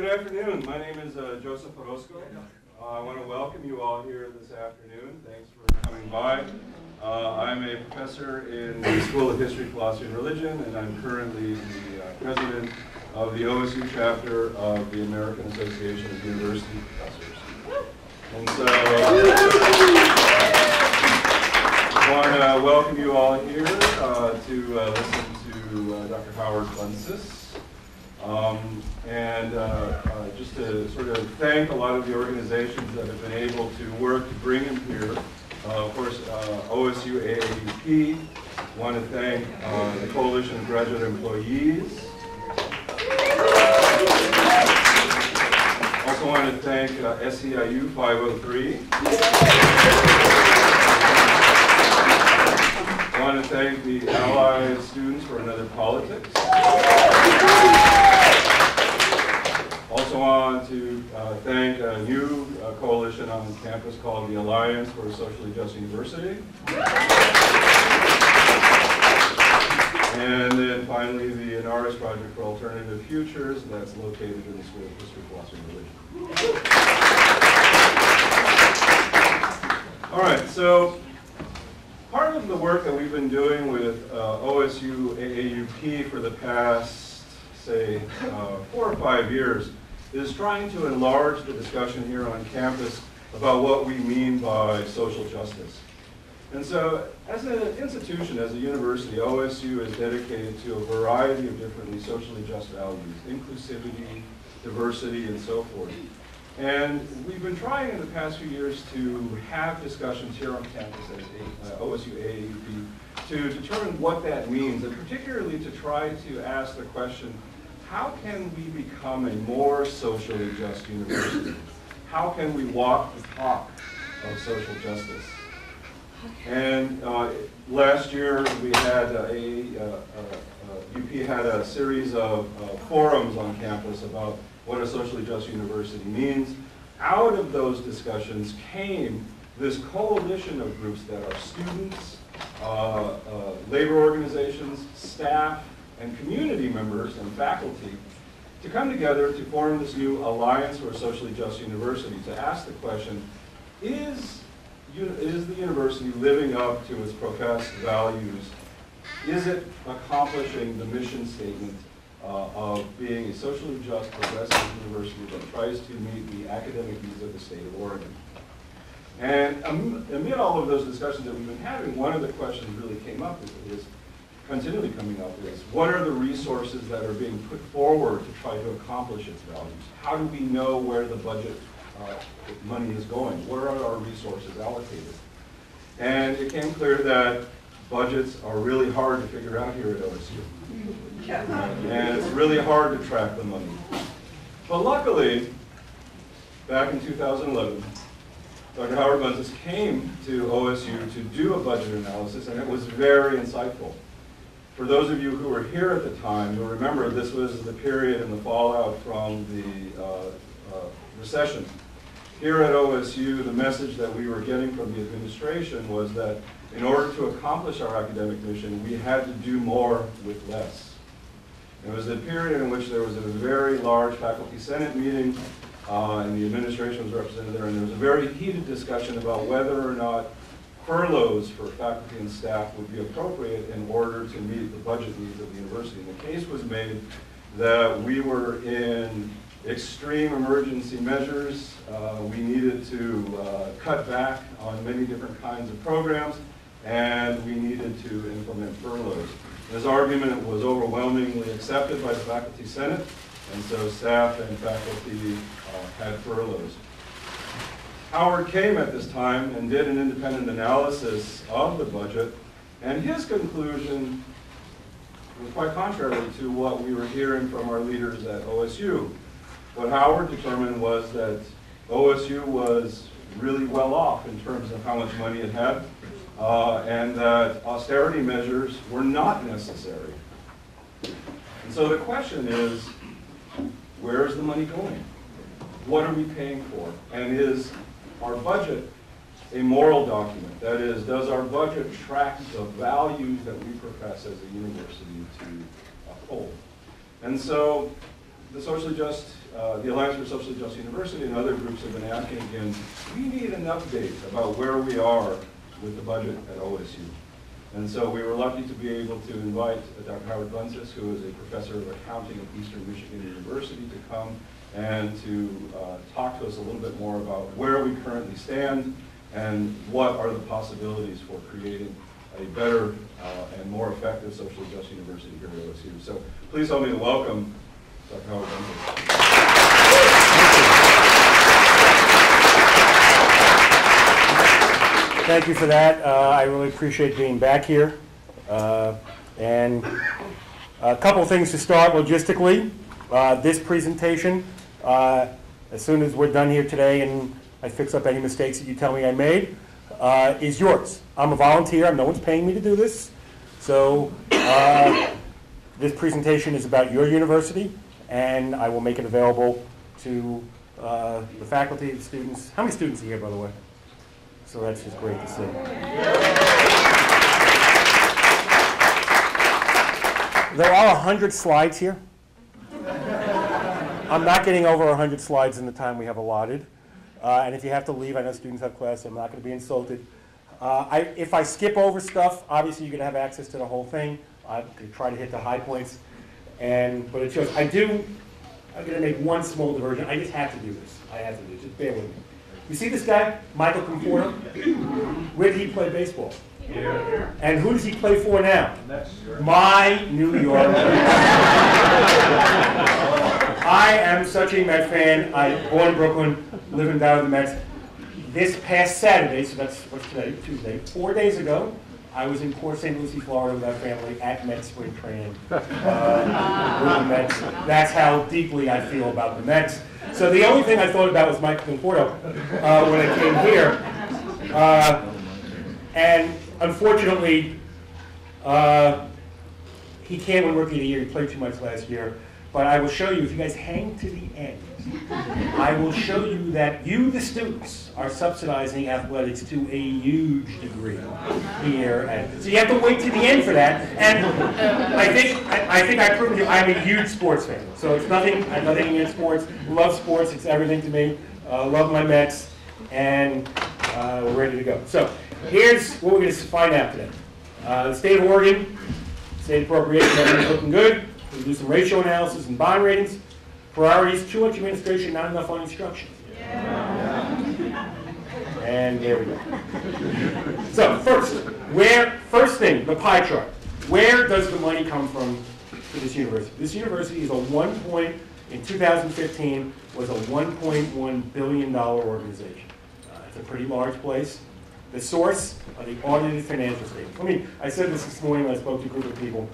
Good afternoon. My name is uh, Joseph Orozco. Uh, I want to welcome you all here this afternoon. Thanks for coming by. Uh, I'm a professor in the School of History, Philosophy, and Religion, and I'm currently the uh, president of the OSU chapter of the American Association of University Professors. And so, I want to welcome you all here uh, to uh, listen to uh, Dr. Howard Bunsis. Um, and uh, uh, just to sort of thank a lot of the organizations that have been able to work to bring him here. Uh, of course, uh, OSU AAUP. Want to thank uh, the Coalition of Graduate Employees. Also want to thank uh, SEIU 503. Want to thank the Allied Students for Another Politics. Also want to uh, thank a new uh, coalition on campus called the Alliance for a Socially Just University. And then finally, the Anarres Project for Alternative Futures, that's located in the School of History, Philosophy, and Religion. All right, so part of the work that we've been doing with uh, OSU AAUP for the past, say, uh, four or five years is trying to enlarge the discussion here on campus about what we mean by social justice. And so, as an institution, as a university, OSU is dedicated to a variety of differently socially just values, inclusivity, diversity, and so forth. And we've been trying in the past few years to have discussions here on campus at uh, OSU AAUP to determine what that means, and particularly to try to ask the question, how can we become a more socially just university? How can we walk the talk of social justice? And uh, last year we had a, uh, uh, UP had a series of forums on campus about what a socially just university means. Out of those discussions came this coalition of groups that are students, uh, uh, labor organizations, staff, and community members and faculty to come together to form this new Alliance for a Socially Just University to ask the question, is, is the university living up to its professed values? Is it accomplishing the mission statement of being a socially just, progressive university that tries to meet the academic needs of the state of Oregon? And amid all of those discussions that we've been having, one of the questions really came up is, continually coming up is, what are the resources that are being put forward to try to accomplish its values? How do we know where the budget uh, money is going? Where are our resources allocated? And it came clear that budgets are really hard to figure out here at OSU. And it's really hard to track the money. But luckily, back in 2011, Dr. Howard Bunsis came to OSU to do a budget analysis, and it was very insightful. For those of you who were here at the time, you'll remember this was the period and the fallout from the uh, uh, recession. Here at OSU, the message that we were getting from the administration was that in order to accomplish our academic mission, we had to do more with less. It was a period in which there was a very large faculty senate meeting, uh, and the administration was represented there, and there was a very heated discussion about whether or not furloughs for faculty and staff would be appropriate in order to meet the budget needs of the university. And the case was made that we were in extreme emergency measures. Uh, we needed to uh, cut back on many different kinds of programs, and we needed to implement furloughs. This argument was overwhelmingly accepted by the Faculty Senate, and so staff and faculty uh, had furloughs. Howard came at this time and did an independent analysis of the budget, and his conclusion was quite contrary to what we were hearing from our leaders at OSU. What Howard determined was that OSU was really well off in terms of how much money it had, uh, and that austerity measures were not necessary. And so the question is, where is the money going? What are we paying for? And is our budget a moral document? That is, does our budget track the values that we profess as a university to uphold? And so the socially just, uh, the Alliance for Socially Just University and other groups have been asking again, we need an update about where we are with the budget at OSU. And so we were lucky to be able to invite Dr. Howard Bunsis, who is a professor of accounting at Eastern Michigan University, to come and to uh, talk to us a little bit more about where we currently stand and what are the possibilities for creating a better uh, and more effective socially just university here at OSU. So please help me to welcome Dr. Howard Bunsis. Thank you for that. Uh, I really appreciate being back here. Uh, And a couple things to start logistically. Uh, This presentation, uh, as soon as we're done here today and I fix up any mistakes that you tell me I made, uh, is yours. I'm a volunteer, no one's paying me to do this. So uh, this presentation is about your university, and I will make it available to the faculty, the students. How many students are here, by the way? So that's just great to see. There are 100 slides here. I'm not getting over 100 slides in the time we have allotted. Uh, and if you have to leave, I know students have class, so I'm not going to be insulted. Uh, I, if I skip over stuff, obviously you're going to have access to the whole thing. I'm going to try to hit the high points. And, but it shows, I do, I'm going to make one small diversion. I just have to do this. I have to do this. Just bear with me. You see this guy, Michael Conforto? Where did he play baseball? And who does he play for now? My New York. I am such a Met fan. I born in Brooklyn, living down in the Mets. This past Saturday, so that's what's today, Tuesday, four days ago, I was in Port St. Lucie, Florida with my family at Mets spring training. Uh, with the Mets. That's how deeply I feel about the Mets. So the only thing I thought about was Michael Conforto uh, when I came here. Uh, and unfortunately, uh, he can't win Rookie of the Year. He played too much last year. But I will show you, if you guys hang to the end, I will show you that you, the students, are subsidizing athletics to a huge degree here. And so you have to wait to the end for that. And I think I, I think I proved you I'm a huge sports fan. So it's nothing. I'm nothing against sports. Love sports. It's everything to me. Uh, love my Mets, and uh, we're ready to go. So here's what we're going to find out today. Uh, the state of Oregon, state appropriation, looking good. We'll do some ratio analysis and bond ratings. Priorities, too much administration, not enough on instruction. And there we go. So first, where, first thing, the pie chart. Where does the money come from for this university? This university is a one point, in 2015, was a $1.1 billion organization. Uh, It's a pretty large place. The source are the audited financial statements. I mean, I said this this morning when I spoke to a group of people.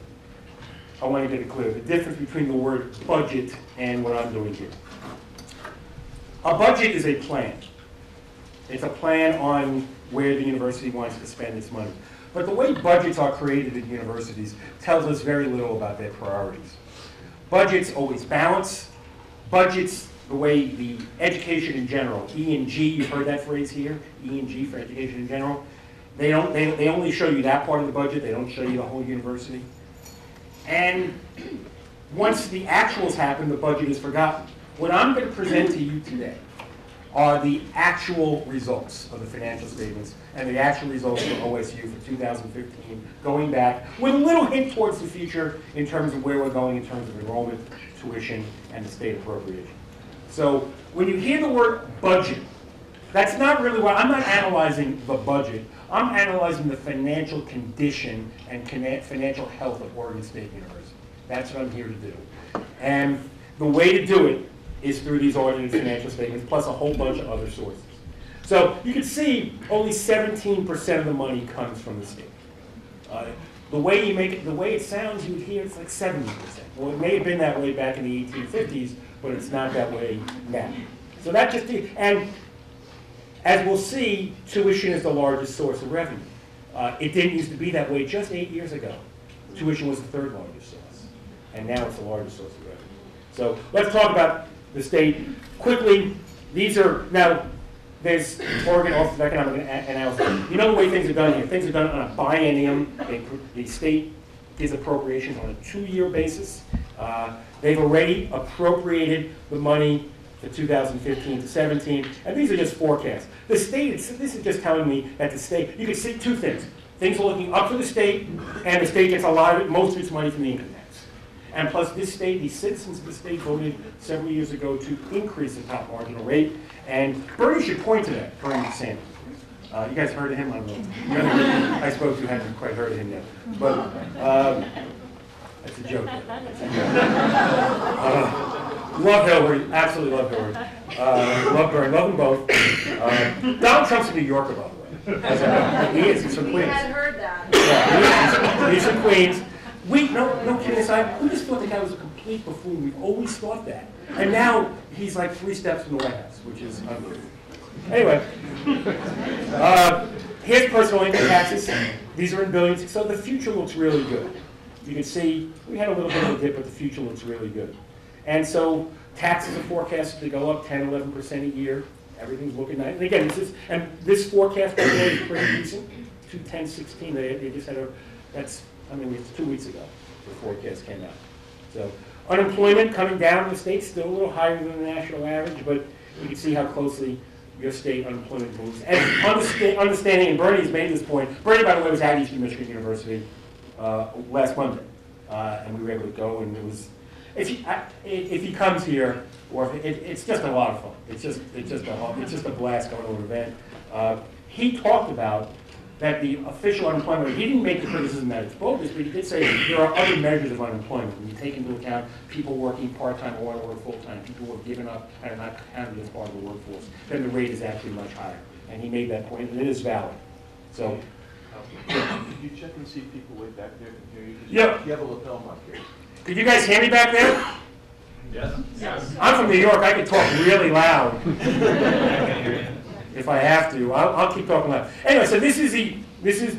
I want to get it clear, the difference between the word budget and what I'm doing here. A budget is a plan. It's a plan on where the university wants to spend its money. But the way budgets are created at universities tells us very little about their priorities. Budgets always balance. Budgets, the way the education in general, E and G, you've heard that phrase here, E and G for education in general. They don't, they, they only show you that part of the budget, they don't show you the whole university. And once the actuals happen, the budget is forgotten. What I'm going to present to you today are the actual results of the financial statements and the actual results for OSU for 2015, going back with a little hint towards the future in terms of where we're going in terms of enrollment, tuition, and the state appropriation. So when you hear the word budget, that's not really what, I'm not analyzing the budget. I'm analyzing the financial condition and financial health of Oregon State University. That's what I'm here to do. And the way to do it is through these audited financial statements, plus a whole bunch of other sources. So you can see only 17% of the money comes from the state. Uh, The way you make it, the way it sounds, you would hear it's like 70%. Well, it may have been that way back in the 1850s, but it's not that way now. So that just, and as we'll see, tuition is the largest source of revenue. Uh, It didn't used to be that way just eight years ago. Tuition was the third largest source, and now it's the largest source of revenue. So let's talk about the state quickly. These are, now, there's Oregon Office of Economic Ana- Analysis. You know the way things are done here. Things are done on a biennium. They The state gives appropriations on a two-year basis, Uh, They've already appropriated the money for 2015 to 17, and these are just forecasts. The state, it's- this is just telling me that the state, you can see two things. Things are looking up for the state, and the state gets a lot of it, most of its money from the income tax. And plus, this state, the citizens of the state voted several years ago to increase the top marginal rate, and Bernie should point to that, Bernie Sanders. Uh, you guys heard of him? I don't know. The other person I spoke to hadn't quite heard of him yet. But, um, that's a joke. Uh, love Hillary, absolutely love Hillary. Uh, love Bernie, love them both. Uh, Donald Trump's a New Yorker, by the way. As I know. He is, he's from We Queens. had heard that. Yeah, he's, he's in Queens. We, no, no kidding aside, we just thought the guy was a complete buffoon. We've always thought that. And now he's like three steps from the White House, which is unbelievable. Anyway, uh, here's personal income taxes. These are in billions, so the future looks really good. You can see we had a little bit of a dip, but the future looks really good. And so taxes are forecasted to go up 10, 11 percent a year. Everything's looking nice. And again, this is, and this forecast is pretty decent. 2, 10, 16, they, they just had a, that's, I mean, it's two weeks ago, the forecast came out. So unemployment coming down in the state, still a little higher than the national average, but you can see how closely your state unemployment moves. And understa- understanding, and Bernie's made this point, Bernie, by the way, was at Eastern Michigan University uh, last Monday, uh, and we were able to go, and it was, if he, I- if he comes here, or if, it, it's just a lot of fun. It's just, it's just a, it's just a blast going to an event. Uh, He talked about that the official unemployment, rate- he didn't make the criticism that it's bogus, but he did say there are other measures of unemployment. When you take into account people working part-time or work full-time, people who have given up and are not counted as part of the workforce, then the rate is actually much higher. And he made that point, and it is valid. So, Could you check and see people way back there can hear you? Yeah. You have a lapel mic here. Could you guys hear me back there? Yes. I'm from New York, I can talk really loud. If I have to, I'll, I'll keep talking loud. Anyway, so this is the, this is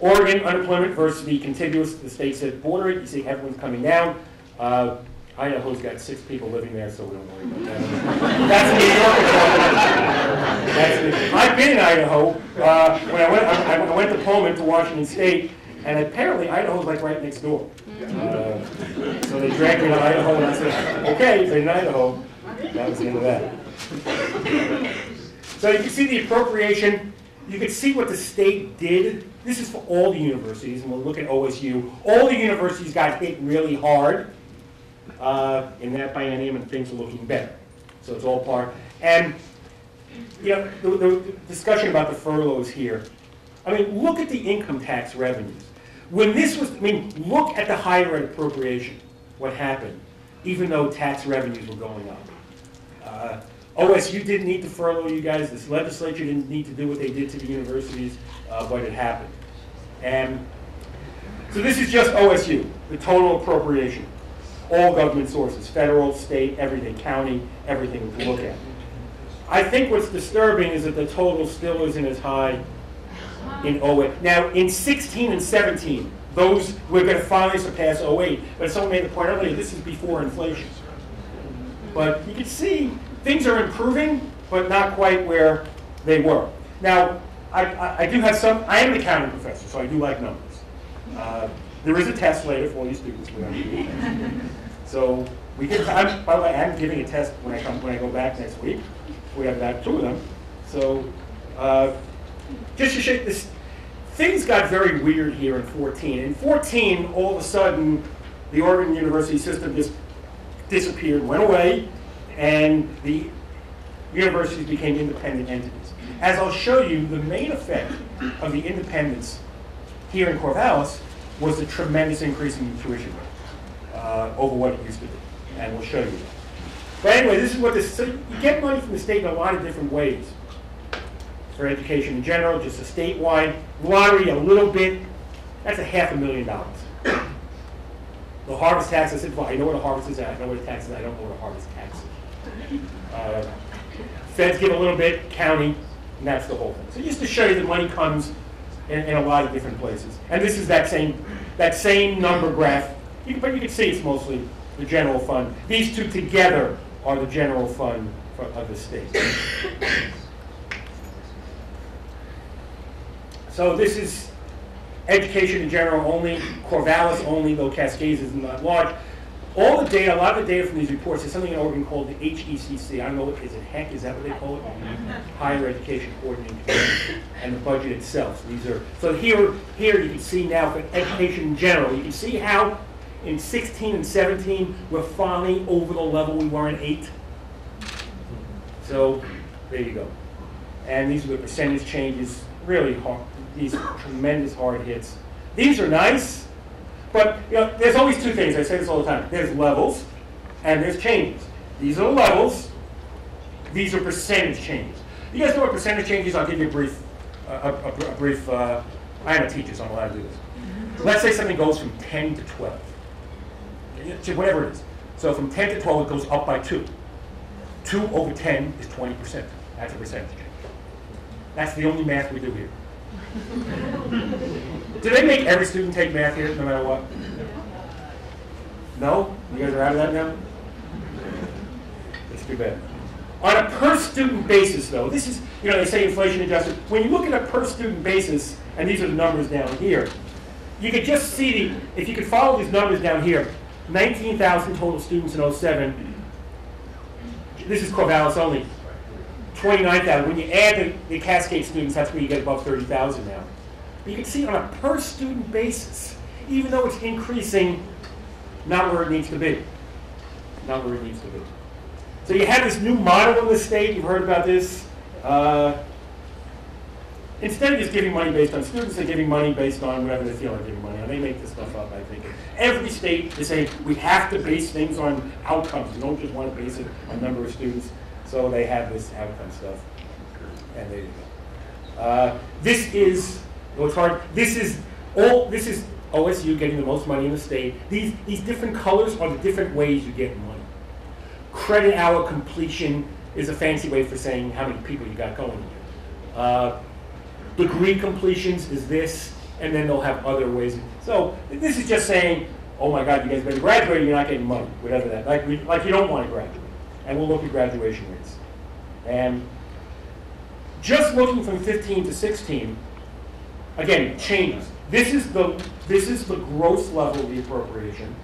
Oregon unemployment versus the contiguous, the states that border it. You see everyone's coming down. Uh, Idaho's got six people living there, so we don't worry about that. That's New York. That's the- I've been in Idaho, uh, when I went, I, I went to Pullman to Washington State, and apparently Idaho's like right next door. Uh, So they dragged me to Idaho, and I said, okay, they're in Idaho. That was the end of that. So you can see the appropriation, you can see what the state did. This is for all the universities, and we'll look at OSU. All the universities got hit really hard uh, in that biennium, and things are looking better. So it's all part. And, you know, the, the discussion about the furloughs here, I mean, look at the income tax revenues. When this was, I mean, look at the higher ed appropriation, what happened, even though tax revenues were going up. Uh, OSU didn't need to furlough you guys, this legislature didn't need to do what they did to the universities, uh, but it happened. And so this is just OSU, the total appropriation. All government sources, federal, state, everything, county, everything we can look at. I think what's disturbing is that the total still isn't as high in 08. Now, in 16 and 17, those, we're going to finally surpass 08. But someone made the point earlier, this is before inflation. But you can see things are improving, but not quite where they were. Now, I, I, I do have some, I am an accounting professor, so I do like numbers. Uh, there is a test later for all you students. So we can, I'm, by the way, I'm giving a test when I come, when I go back next week. We have that, two of them. So, uh, just to shake this, things got very weird here in 14. In 14, all of a sudden, the Oregon University system just disappeared, went away, and the universities became independent entities. As I'll show you, the main effect of the independence here in Corvallis was the tremendous increase in tuition rate uh, over what it used to be, and we'll show you that. But anyway, this is what this, so you get money from the state in a lot of different ways. For education in general, just a statewide, lottery a little bit, that's a half a million dollars. The harvest tax, I said, well, I know where the harvest is, at. I know where the tax is, I don't know where the harvest tax is. Uh, Feds give a little bit, county, and that's the whole thing. So just to show you that money comes in, in a lot of different places. And this is that same, that same number graph, You- but you can see it's mostly the general fund. These two together are the general fund of the state. So this is education in general only, Corvallis only, though Cascades is not large. all the data, a lot of the data from these reports is something in Oregon called the HECC. I don't know, is it HEC, is that what they call it? Higher Education Coordinating Committee, and the budget itself. So these are, so here, here you can see now for education in general, you can see how in 16 and 17, we're finally over the level we were in eight. So, there you go. And these are the percentage changes, really hard, these tremendous hard hits. These are nice, but you know, there's always two things. I say this all the time. There's levels and there's changes. These are the levels. These are percentage changes. You guys know what percentage changes? I'll give you a brief, a, a, a brief. Uh, I am a teacher, so I'm allowed to do this. Let's say something goes from 10 to 12, whatever it is. So from 10 to 12, it goes up by two. Two over 10 is 20 percent. That's a percentage change. That's the only math we do here. Do they make every student take math here, no matter what? No? You guys are out of that now? That's too bad. On a per student basis, though, this is, you know, they say inflation adjusted. When you look at a per student basis, and these are the numbers down here, you could just see, the if you could follow these numbers down here, 19,000 total students in 07. This is Corvallis only. 29,000. When you add the, the Cascade students, that's where you get above 30,000 now. But you can see on a per student basis, even though it's increasing, not where it needs to be. Not where it needs to be. So you have this new model in the state, you've heard about this. Uh, instead of just giving money based on students, they're giving money based on whatever they feel like giving money on. They make this stuff up, I think. Every state is saying we have to base things on outcomes. We don't just want to base it on number of students. So they have this outcome stuff. And they, uh, this is, it's hard, this is all, this is OSU getting the most money in the state. These, these different colors are the different ways you get money. Credit hour completion is a fancy way for saying how many people you got going here. Uh, degree completions is this, and then they'll have other ways. So this is just saying, oh my God, you guys better graduate, you're not getting money, whatever that, like, like you don't want to graduate. And we'll look at graduation rates. And just looking from 15 to 16, again, changes. This is the this is the gross level of the appropriation.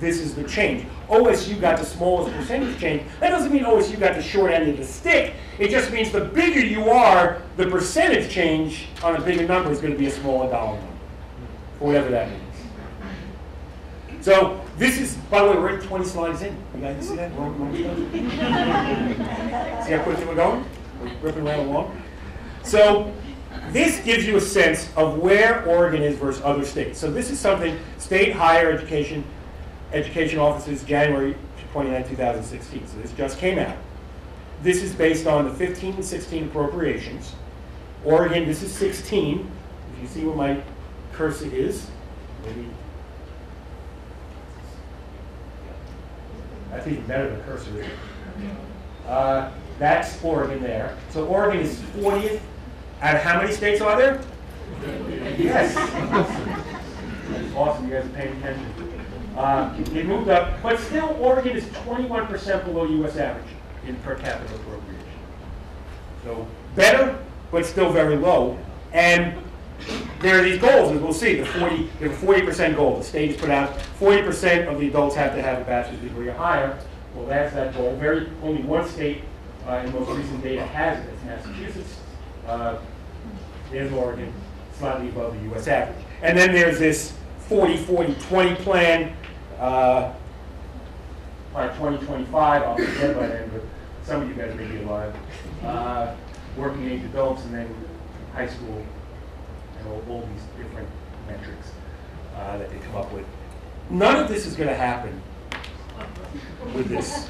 This is the change. OSU got the smallest percentage change. That doesn't mean OSU got the short end of the stick. It just means the bigger you are, the percentage change on a bigger number is going to be a smaller dollar number, whatever that means. So this is, by the way, we're at 20 slides in. You guys see that? We're- we're- See how quickly we're going? We're ripping right along. So this gives you a sense of where Oregon is versus other states. So this is something state higher education education offices January 29, 2016. So this just came out. This is based on the 15 and 16 appropriations. Oregon, this is 16. If you see where my cursor is, maybe that's even better than cursor is. Uh, that's Oregon there. So Oregon is 40th out of how many states are there? Yes. Awesome, you guys are paying attention. Uh, It moved up, but still Oregon is 21% below US average in per capita appropriation. So better, but still very low. And there are these goals, as we'll see, the 40, the 40% goal. The state has put out 40% of the adults have to have a bachelor's degree or higher. Well, that's that goal. Very, only one state uh, in most recent data has it, it's Massachusetts. Uh, There's Oregon, slightly above the US average. And then there's this 40, 40, 20 plan. uh, By 2025, I'll be dead by then, but some of you guys may be alive. Uh, Working age adults and then high school all, all these different metrics uh, that they come up with. None of this is going to happen with this.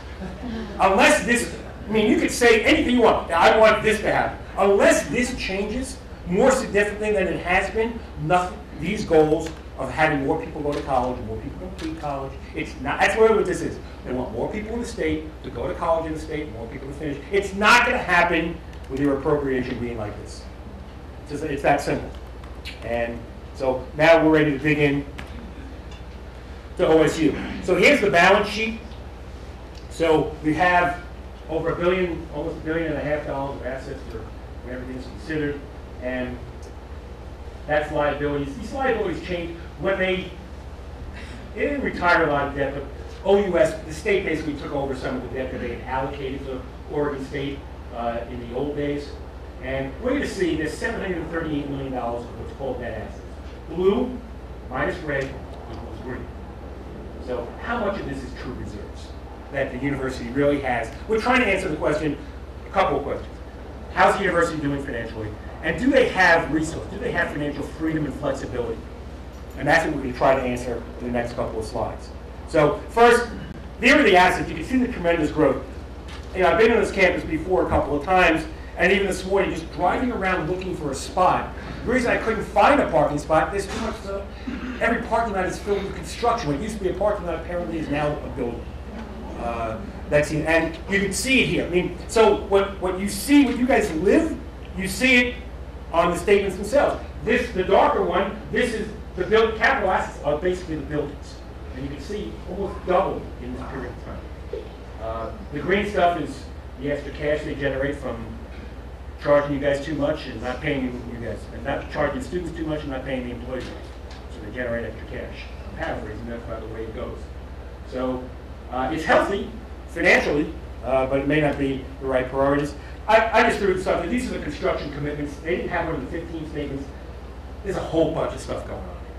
Unless this, I mean, you could say anything you want. I want this to happen. Unless this changes more significantly than it has been, nothing, these goals of having more people go to college, more people complete college, it's not, that's really what this is. They want more people in the state to go to college in the state, more people to finish. It's not going to happen with your appropriation being like this. It's, just, it's that simple. And so now we're ready to dig in to OSU. So here's the balance sheet. So we have over a billion, almost a billion and a half dollars of assets for when everything's considered. And that's liabilities. These liabilities change when they, they didn't retire a lot of debt, but OUS, the state basically took over some of the debt that they had allocated to Oregon State uh, in the old days. And we're going to see there's $738 million of what's called net assets. Blue minus red equals green. So how much of this is true reserves that the university really has? We're trying to answer the question, a couple of questions. How's the university doing financially? And do they have resources? Do they have financial freedom and flexibility? And that's what we're going to try to answer in the next couple of slides. So first, there are the assets. You can see the tremendous growth. You know, I've been on this campus before a couple of times, and even this morning, just driving around looking for a spot. The reason I couldn't find a parking spot, there's too much stuff. Every parking lot is filled with construction. What used to be a parking lot apparently is now a building. Uh, that's in, and you can see it here. I mean, so what, what you see, what you guys live, you see it on the statements themselves. This, the darker one, this is the build, capital assets are basically the buildings. And you can see almost double in this period of time. Uh, the green stuff is the extra cash they generate from charging you guys too much and not paying you, guys, and not charging students too much and not paying the employees. So they generate extra cash. I'm paraphrasing, that's by the way it goes. So uh, it's healthy financially, uh, but it may not be the right priorities. I, I just threw something. These are the construction commitments. They didn't have one of the 15 statements. There's a whole bunch of stuff going on here.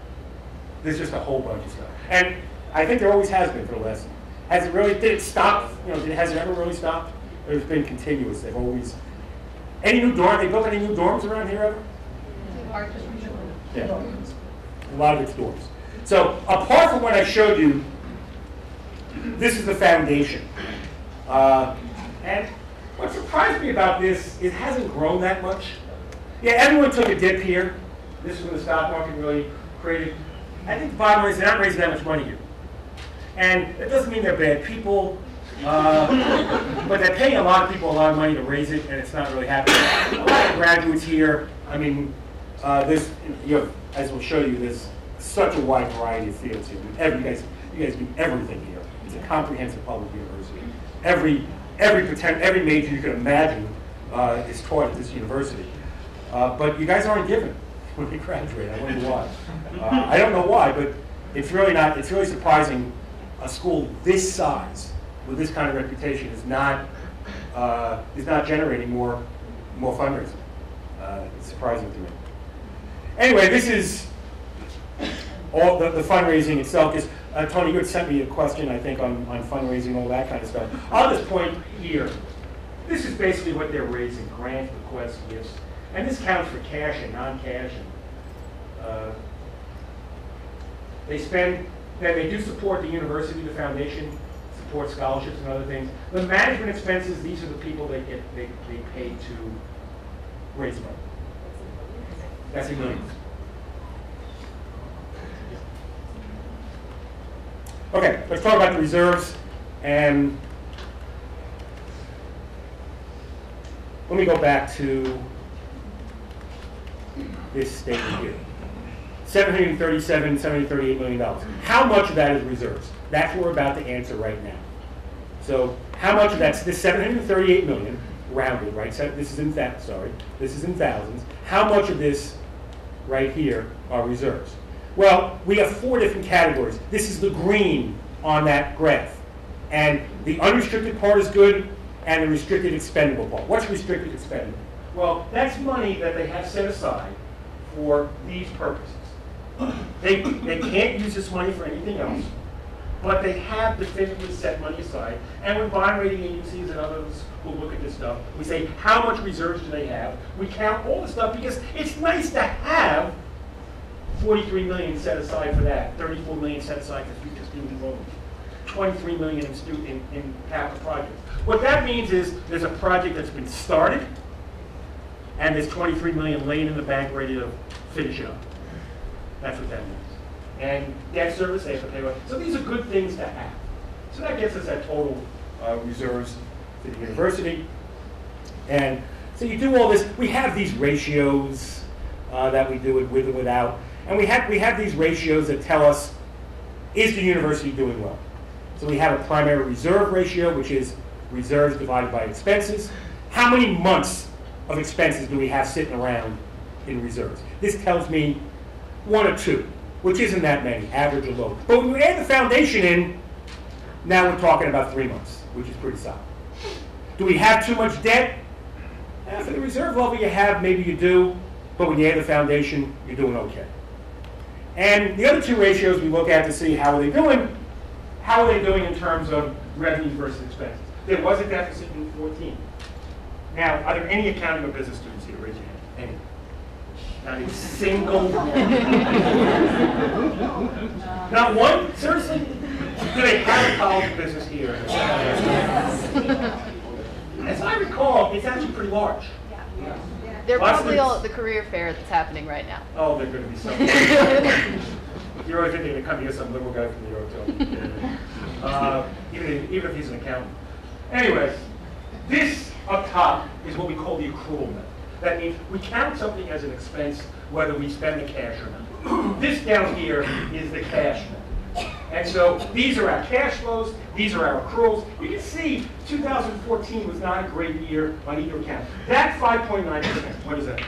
There's just a whole bunch of stuff. And I think there always has been for the last. Has it really? Did it stop? You know, did, has it ever really stopped? It's been continuous. They've always. Any new dorm? They built any new dorms around here ever? Yeah. A lot of it's dorms. So apart from what I showed you, this is the foundation. Uh, and what surprised me about this, it hasn't grown that much. Yeah, everyone took a dip here. This is when the stock market really created. I think the bottom line is they're not raising that much money here. And it doesn't mean they're bad people, uh, but they're paying a lot of people a lot of money to raise it, and it's not really happening. A lot of graduates here, I mean, uh, you know, as we'll show you, there's such a wide variety of fields here. Every, you, guys, you guys do everything here. It's a comprehensive public university. Every, every, potent, every major you can imagine uh, is taught at this university. Uh, but you guys aren't given when you graduate. I wonder why. Uh, I don't know why, but it's really not. It's really surprising. A school this size, with this kind of reputation, is not uh, is not generating more more fundraising. Uh, it's surprising to me. Anyway, this is all the, the fundraising itself. Is uh, Tony, you had sent me a question, I think, on, on fundraising, all that kind of stuff. I'll just point here. This is basically what they're raising: grants, requests, gifts, and this counts for cash and non-cash. And, uh, they spend, then they do support the university, the foundation, support scholarships and other things. The management expenses, these are the people that get, they, they pay to raise money. That's in millions. Okay, let's talk about the reserves and let me go back to this statement here. 737, 738 million dollars. How much of that is reserves? That's what we're about to answer right now. So how much of that's this 738 million rounded, right? So this is in that sorry, this is in thousands. How much of this right here are reserves? Well, we have four different categories. This is the green on that graph. And the unrestricted part is good, and the restricted expendable part. What's restricted expendable? Well, that's money that they have set aside for these purposes. They, they can't use this money for anything else, but they have definitively set money aside. And when bond rating agencies and others who look at this stuff, we say, how much reserves do they have? We count all the stuff because it's nice to have 43 million set aside for that, 34 million set aside for future student loans, 23 million in, stu- in, in capital projects. What that means is there's a project that's been started, and there's 23 million laying in the bank ready to finish up. That's what that means. And debt service, they have to pay. off. So these are good things to have. So that gets us at total uh, reserves for the university. And so you do all this. We have these ratios uh, that we do it with and without. And we have, we have these ratios that tell us, is the university doing well? So we have a primary reserve ratio, which is reserves divided by expenses. How many months of expenses do we have sitting around in reserves? This tells me one or two, which isn't that many, average or low. But when you add the foundation in, Now we're talking about three months, which is pretty solid. Do we have too much debt? Eh, for the reserve level you have, maybe you do, but when you add the foundation, you're doing okay. And the other two ratios we look at to see how are they doing, how are they doing in terms of revenue versus expenses. There was a deficit in 14. Now, are there any accounting or business students here? Not a single Not one? Seriously? Do they have a college business here? As I recall, it's actually pretty large. They're Lots probably all at the career fair that's happening right now. Oh, they're gonna be so. You're always thinking gonna come here, some liberal guy from New York, too. Uh, even, if- even if he's an accountant. Anyways, this up top is what we call the accrual method. That means we count something as an expense whether we spend the cash or not. This down here is the cash. And so these are our cash flows, these are our accruals. You can see 2014 was not a great year on either account. That 5.9%, what is that?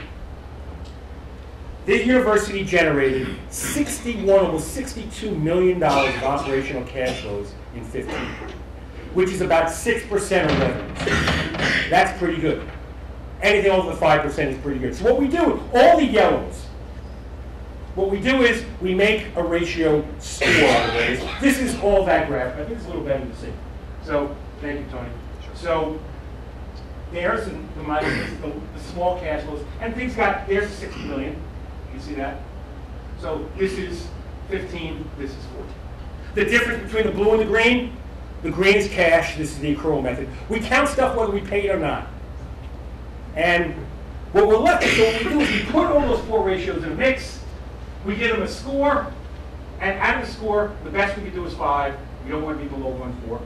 The university generated 61, almost 62 million dollars of operational cash flows in 15, which is about 6% of revenues. That's pretty good. Anything over the 5% is pretty good. So what we do, all the yellows, what we do is we make a ratio score out of this. This is all that graph. I think it's a little better to see. So, thank you, Tony. So, there's the, the, the small cash flows, and things got, there's 60 million. You see that? So this is 15, this is 14. The difference between the blue and the green, the green is cash, this is the accrual method. We count stuff whether we pay it or not. And what we're left with, so what we do is we put all those four ratios in a mix, we give them a score, and out of the score, the best we can do is five. We don't want to be below 1.4.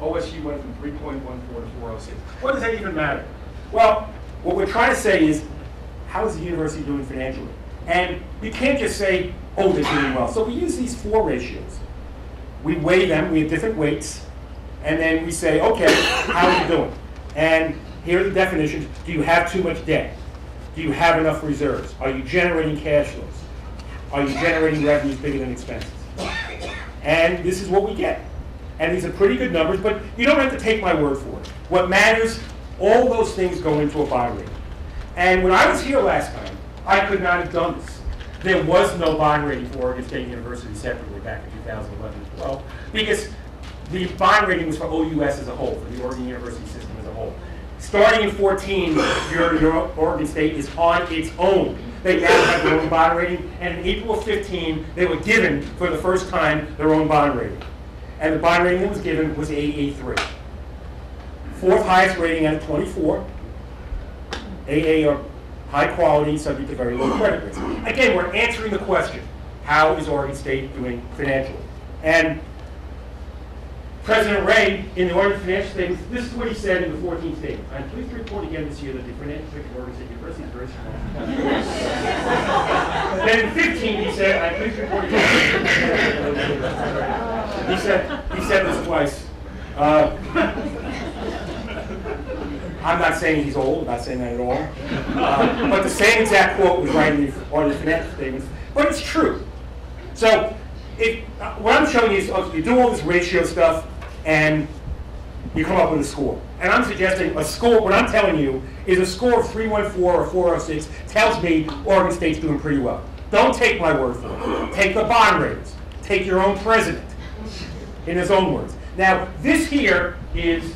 OSU went from 3.14 to 406. What does that even matter? Well, what we're trying to say is, how is the university doing financially? And you can't just say, oh, they're doing well. So we use these four ratios. We weigh them, we have different weights, and then we say, okay, how are you doing? And here are the definitions. Do you have too much debt? Do you have enough reserves? Are you generating cash flows? Are you generating revenues bigger than expenses? And this is what we get. And these are pretty good numbers, but you don't have to take my word for it. What matters, all those things go into a buy rating. And when I was here last time, I could not have done this. There was no bond rating for Oregon State University separately back in 2011 as well, because the bond rating was for OUS as a whole, for the Oregon University system as a whole. Starting in 14, your, your Oregon State is on its own. They now have their own bond rating, and in April of 15, they were given, for the first time, their own bond rating. And the bond rating that was given was AA3. Fourth highest rating out of 24. AA are high quality, subject to very low credit risk. Again, we're answering the question, how is Oregon State doing financially? And President Ray, in the Oregon financial statements, this is what he said in the 14th statement. I'm pleased to report again this year that the financial State University is very strong. then in 15, he said, I'm pleased to report again. he said, he said this twice. Uh, I'm not saying he's old, I'm not saying that at all. Uh, but the same exact quote was right in the Oregon financial statements, but it's true. So, it, uh, what I'm showing you is uh, you do all this ratio stuff, and you come up with a score. And I'm suggesting a score, what I'm telling you is a score of 314 or 406 tells me Oregon State's doing pretty well. Don't take my word for it. Take the bond ratings. Take your own president, in his own words. Now, this here is,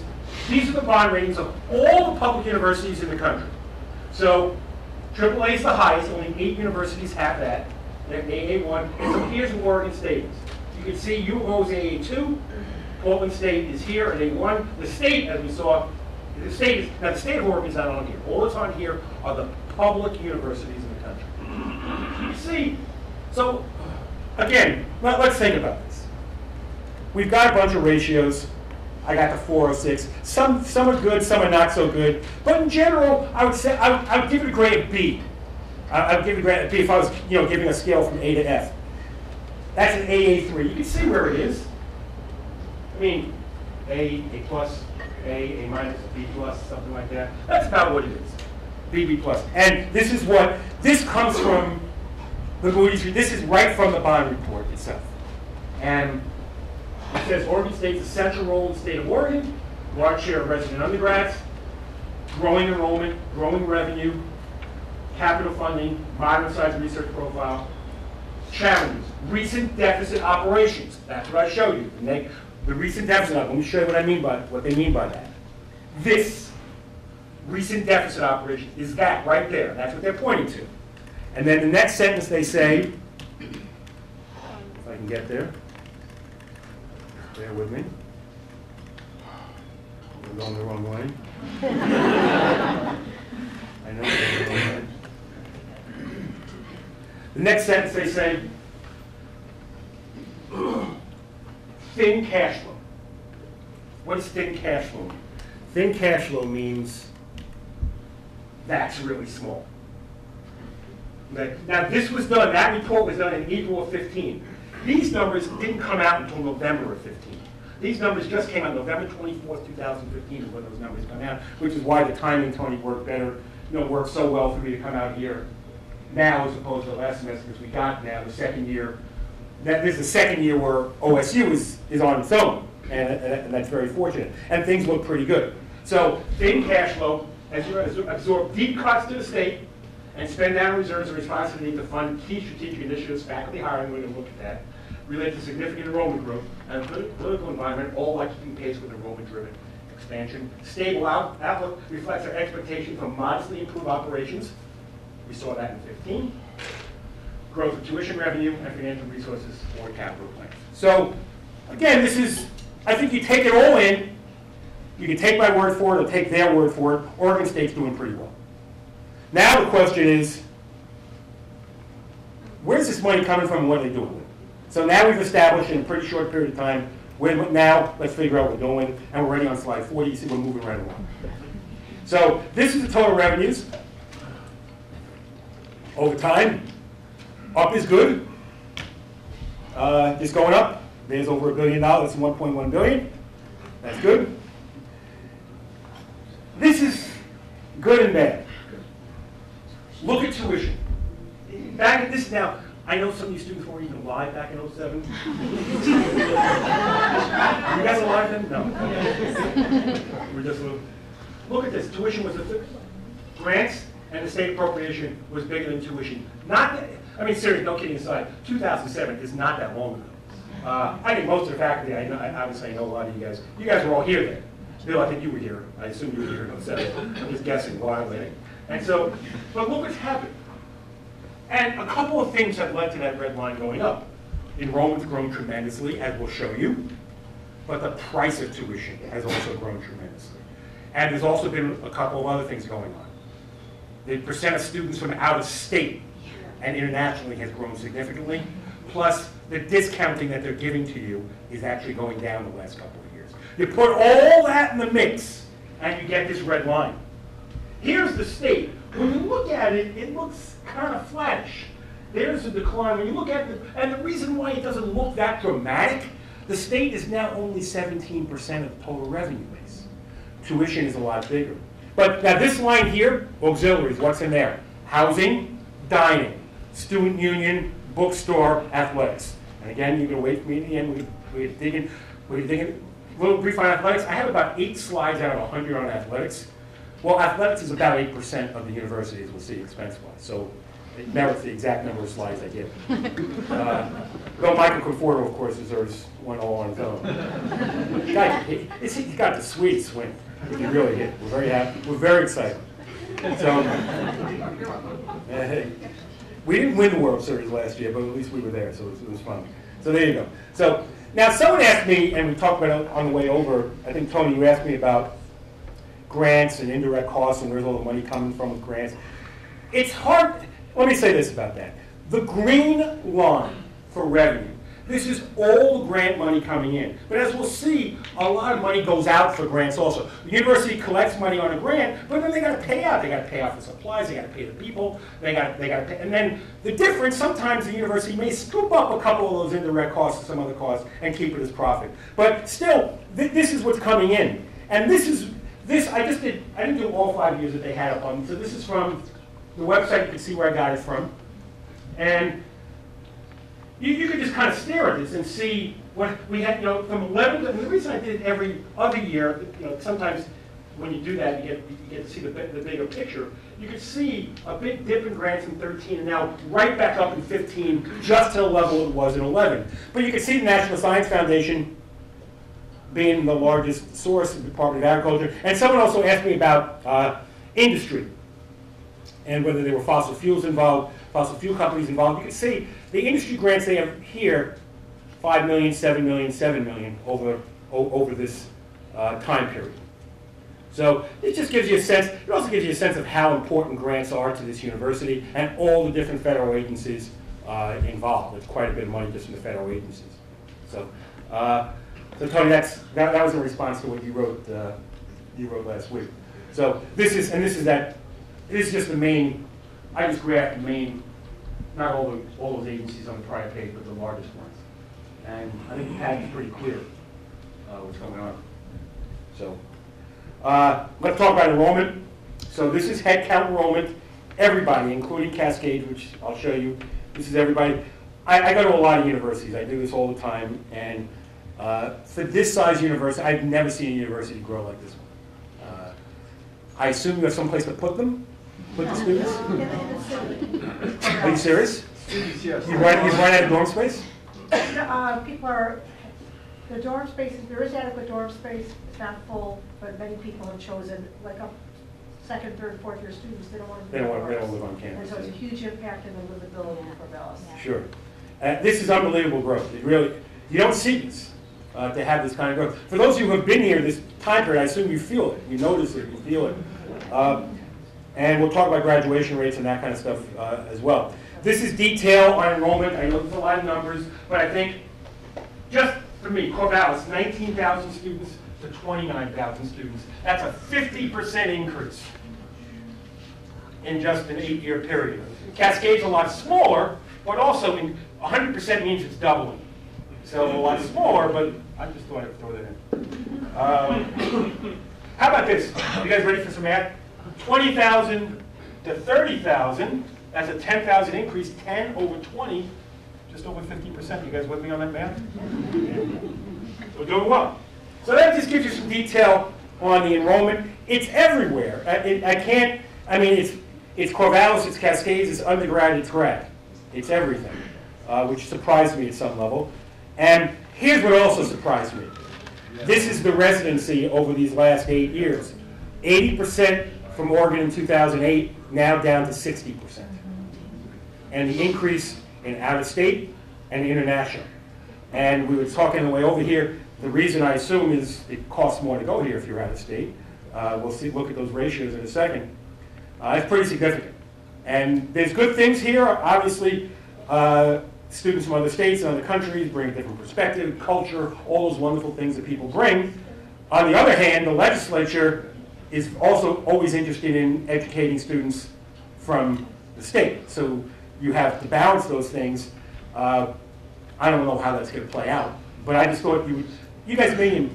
these are the bond ratings of all the public universities in the country. So, AAA is the highest, only eight universities have that. AA1, and so here's where Oregon State. You can see U of O AA2, Portland State is here and they won. The state, as we saw, the state is, now the state of Oregon is not on here. All that's on here are the public universities in the country. You see, so, again, let, let's think about this. We've got a bunch of ratios. I got the 406. Some, some are good, some are not so good. But in general, I would say, I would, I would give it a grade of B. I, I would give it a grade B if I was, you know, giving a scale from A to F. That's an AA3. You can see where it is. Mean, A, A plus, A, A minus, B plus, something like that. That's about what it is. B, B plus. And this is what, this comes from the Moody's, this is right from the bond report itself. And It says Oregon State's essential role in the state of Oregon, large share of resident undergrads, growing enrollment, growing revenue, capital funding, modern-sized research profile, challenges, recent deficit operations. That's what I showed you. The recent deficit, op- let me show you what I mean by, what they mean by that. This recent deficit operation is that right there. That's what they're pointing to. And then the next sentence they say, if I can get there, bear with me. We're going the wrong way. I know. we're going the wrong way. The next sentence they say, thin cash flow. What's thin cash flow mean? Thin cash flow means that's really small. Okay, Now, this was done, that report was done in April of 15. These numbers didn't come out until November of 15. These numbers just came out November 24th, 2015 is when those numbers come out, which is why the timing, Tony, worked better, you know, worked so well for me to come out here now as opposed to the last semester, because we got now the second year, that this is the second year where OSU is, is on its own, and, and that's very fortunate. And things look pretty good. So thin cash flow, as you absorb deep cuts to the state and spend down reserves and responsibility to need to fund key strategic initiatives, faculty hiring, we're going to look at that, related to significant enrollment growth and polit- political environment, all like keeping pace with enrollment-driven expansion. Stable out- outlook reflects our expectation for modestly improved operations. We saw that in 15 growth of tuition revenue and financial resources for capital plans. So, again, this is, I think you take it all in, you can take my word for it or take their word for it, Oregon State's doing pretty well. Now the question is, where's this money coming from and what are they doing with it? So now we've established in a pretty short period of time, where, now let's figure out what we're doing, and we're already on slide 40, you see we're moving right along. So this is the total revenues over time. Up is good. Uh, It's going up. There's over a billion dollars, 1.1 billion. That's good. This is good and bad. Look at tuition. Back at this now, I know some of you students weren't even alive back in '07. You guys alive then? No. We're just, little- look at this, tuition was a, grants and the state appropriation was bigger than tuition. Not, that- I mean, seriously, no kidding aside, 2007 is not that long ago. Uh, I think most of the faculty, I know, I- obviously know a lot of you guys, you guys were all here then. Bill, I think you were here, I assume you were here in '07, I'm just guessing wildly. And so, but look what's happened. And a couple of things have led to that red line going up. Enrollment's grown tremendously, as we'll show you, but the price of tuition has also grown tremendously. And there's also been a couple of other things going on. The percent of students from out of state and internationally has grown significantly, plus the discounting that they're giving to you is actually going down the last couple of years. You put all that in the mix, and you get this red line. Here's the state. When you look at it, it looks kind of flattish. There's a decline. When you look at it, and the reason why it doesn't look that dramatic, the state is now only 17% of the total revenue base. Tuition is a lot bigger. But now this line here, auxiliaries, what's in there? Housing, dining, student union, bookstore, athletics. And again, you're gonna wait for me at the end, we, we're digging, we're digging, a little brief on athletics. I have about eight slides out of hundred on athletics. Well, athletics is about eight percent of the university, as we'll see expense-wise, so it merits the exact number of slides I give. Uh, Though Michael Conforto, of course, deserves one all on his own. Guy, he- he's he's got the sweet swing, he really hit. We're very happy, we're very excited. So, uh, hey, we didn't win the World Series last year, but at least we were there, so it was, it was fun. So there you go. So, now someone asked me, and we talked about it on the way over, I think, Tony, you asked me about grants and indirect costs and where's all the money coming from with grants. It's hard, let me say this about that. The green line for revenue, this is all the grant money coming in. But as we'll see, a lot of money goes out for grants also. The university collects money on a grant, but then they gotta pay out. They gotta pay out for supplies, they gotta pay the people, they gotta, they gotta pay. And then the difference, sometimes the university may scoop up a couple of those indirect costs and some other costs and keep it as profit. But still, thi- this is what's coming in. And this is, this, I just did, I didn't do all five years that they had up on, so this is from the website, you can see where I got it from. And you, you can just kind of stare at this and see what we had, you know, from 11, to- and the reason I did it every other year, you know, sometimes when you do that, you get, you get to see the, the bigger picture. You could see a big dip in grants in 13 and now right back up in 15, just to the level it was in 11. But you could see the National Science Foundation being the largest source of the Department of Agriculture. And someone also asked me about uh, industry and whether there were fossil fuels involved, fossil fuel companies involved. You can see the industry grants they have here, 5 million, 7 million, 7 million over, over this uh, time period. So it just gives you a sense, it also gives you a sense of how important grants are to this university and all the different federal agencies uh, involved. There's quite a bit of money just from the federal agencies. So, uh, so Tony, that's, that, that was in response to what you wrote, uh, you wrote last week. So this is, and this is that, this is just the main, I just graphed the main, not all the, all those agencies on the prior page, but the largest ones. And I think the pattern's pretty clear, uh, what's going on. So, uh, let's talk about enrollment. So this is head count enrollment, everybody, including Cascade, which I'll show you. This is everybody. I, I go to a lot of universities. I do this all the time. And uh, for this size university, I've never seen a university grow like this one. Uh, I assume there's some place to put them, put the students? Are you serious? Students, yes. You run, you run out of dorm space? Uh, People are, the dorm space, there is adequate dorm space, it's not full, but many people have chosen, like a second, third, fourth year students, they don't want to. They don't want- they don't live on campus. And so it's a huge impact in the livability Corvallis. Sure. Uh, This is unbelievable growth. It really, you don't see this, uh, to have this kind of growth. For those of you who have been here this time period, I assume you feel it, you notice it, you feel it. Uh, And we'll talk about graduation rates and that kind of stuff uh, as well. This is detail on enrollment. I know there's a lot of numbers, but I think, just for me, Corvallis, 19,000 students to 29,000 students. That's a 50% increase in just an eight-year period. Cascade's a lot smaller, but also in, 100% means it's doubling. So a lot smaller, but I just thought I'd throw that in. Um, How about this? You guys ready for some math? 20,000 to 30,000, that's a 10,000 increase, 10 over 20, just over 50%. You guys with me on that math? We're doing well. So that just gives you some detail on the enrollment. It's everywhere. I, it- I can't, I mean, it's, it's Corvallis, it's Cascades, it's undergrad, it's grad. It's everything, uh, which surprised me at some level. And here's what also surprised me. This is the residency over these last eight years. 80% from Oregon in 2008, now down to 60%. And the increase in out-of-state and international. And we were talking the way over here, the reason I assume is it costs more to go here if you're out of state. Uh, we'll see, look at those ratios in a second. Uh, it's pretty significant. And there's good things here. Obviously, uh, students from other states and other countries bring a different perspective, culture, all those wonderful things that people bring. On the other hand, the legislature is also always interested in educating students from the state. So you have to balance those things. Uh, I don't know how that's going to play out, but I just thought you, you guys may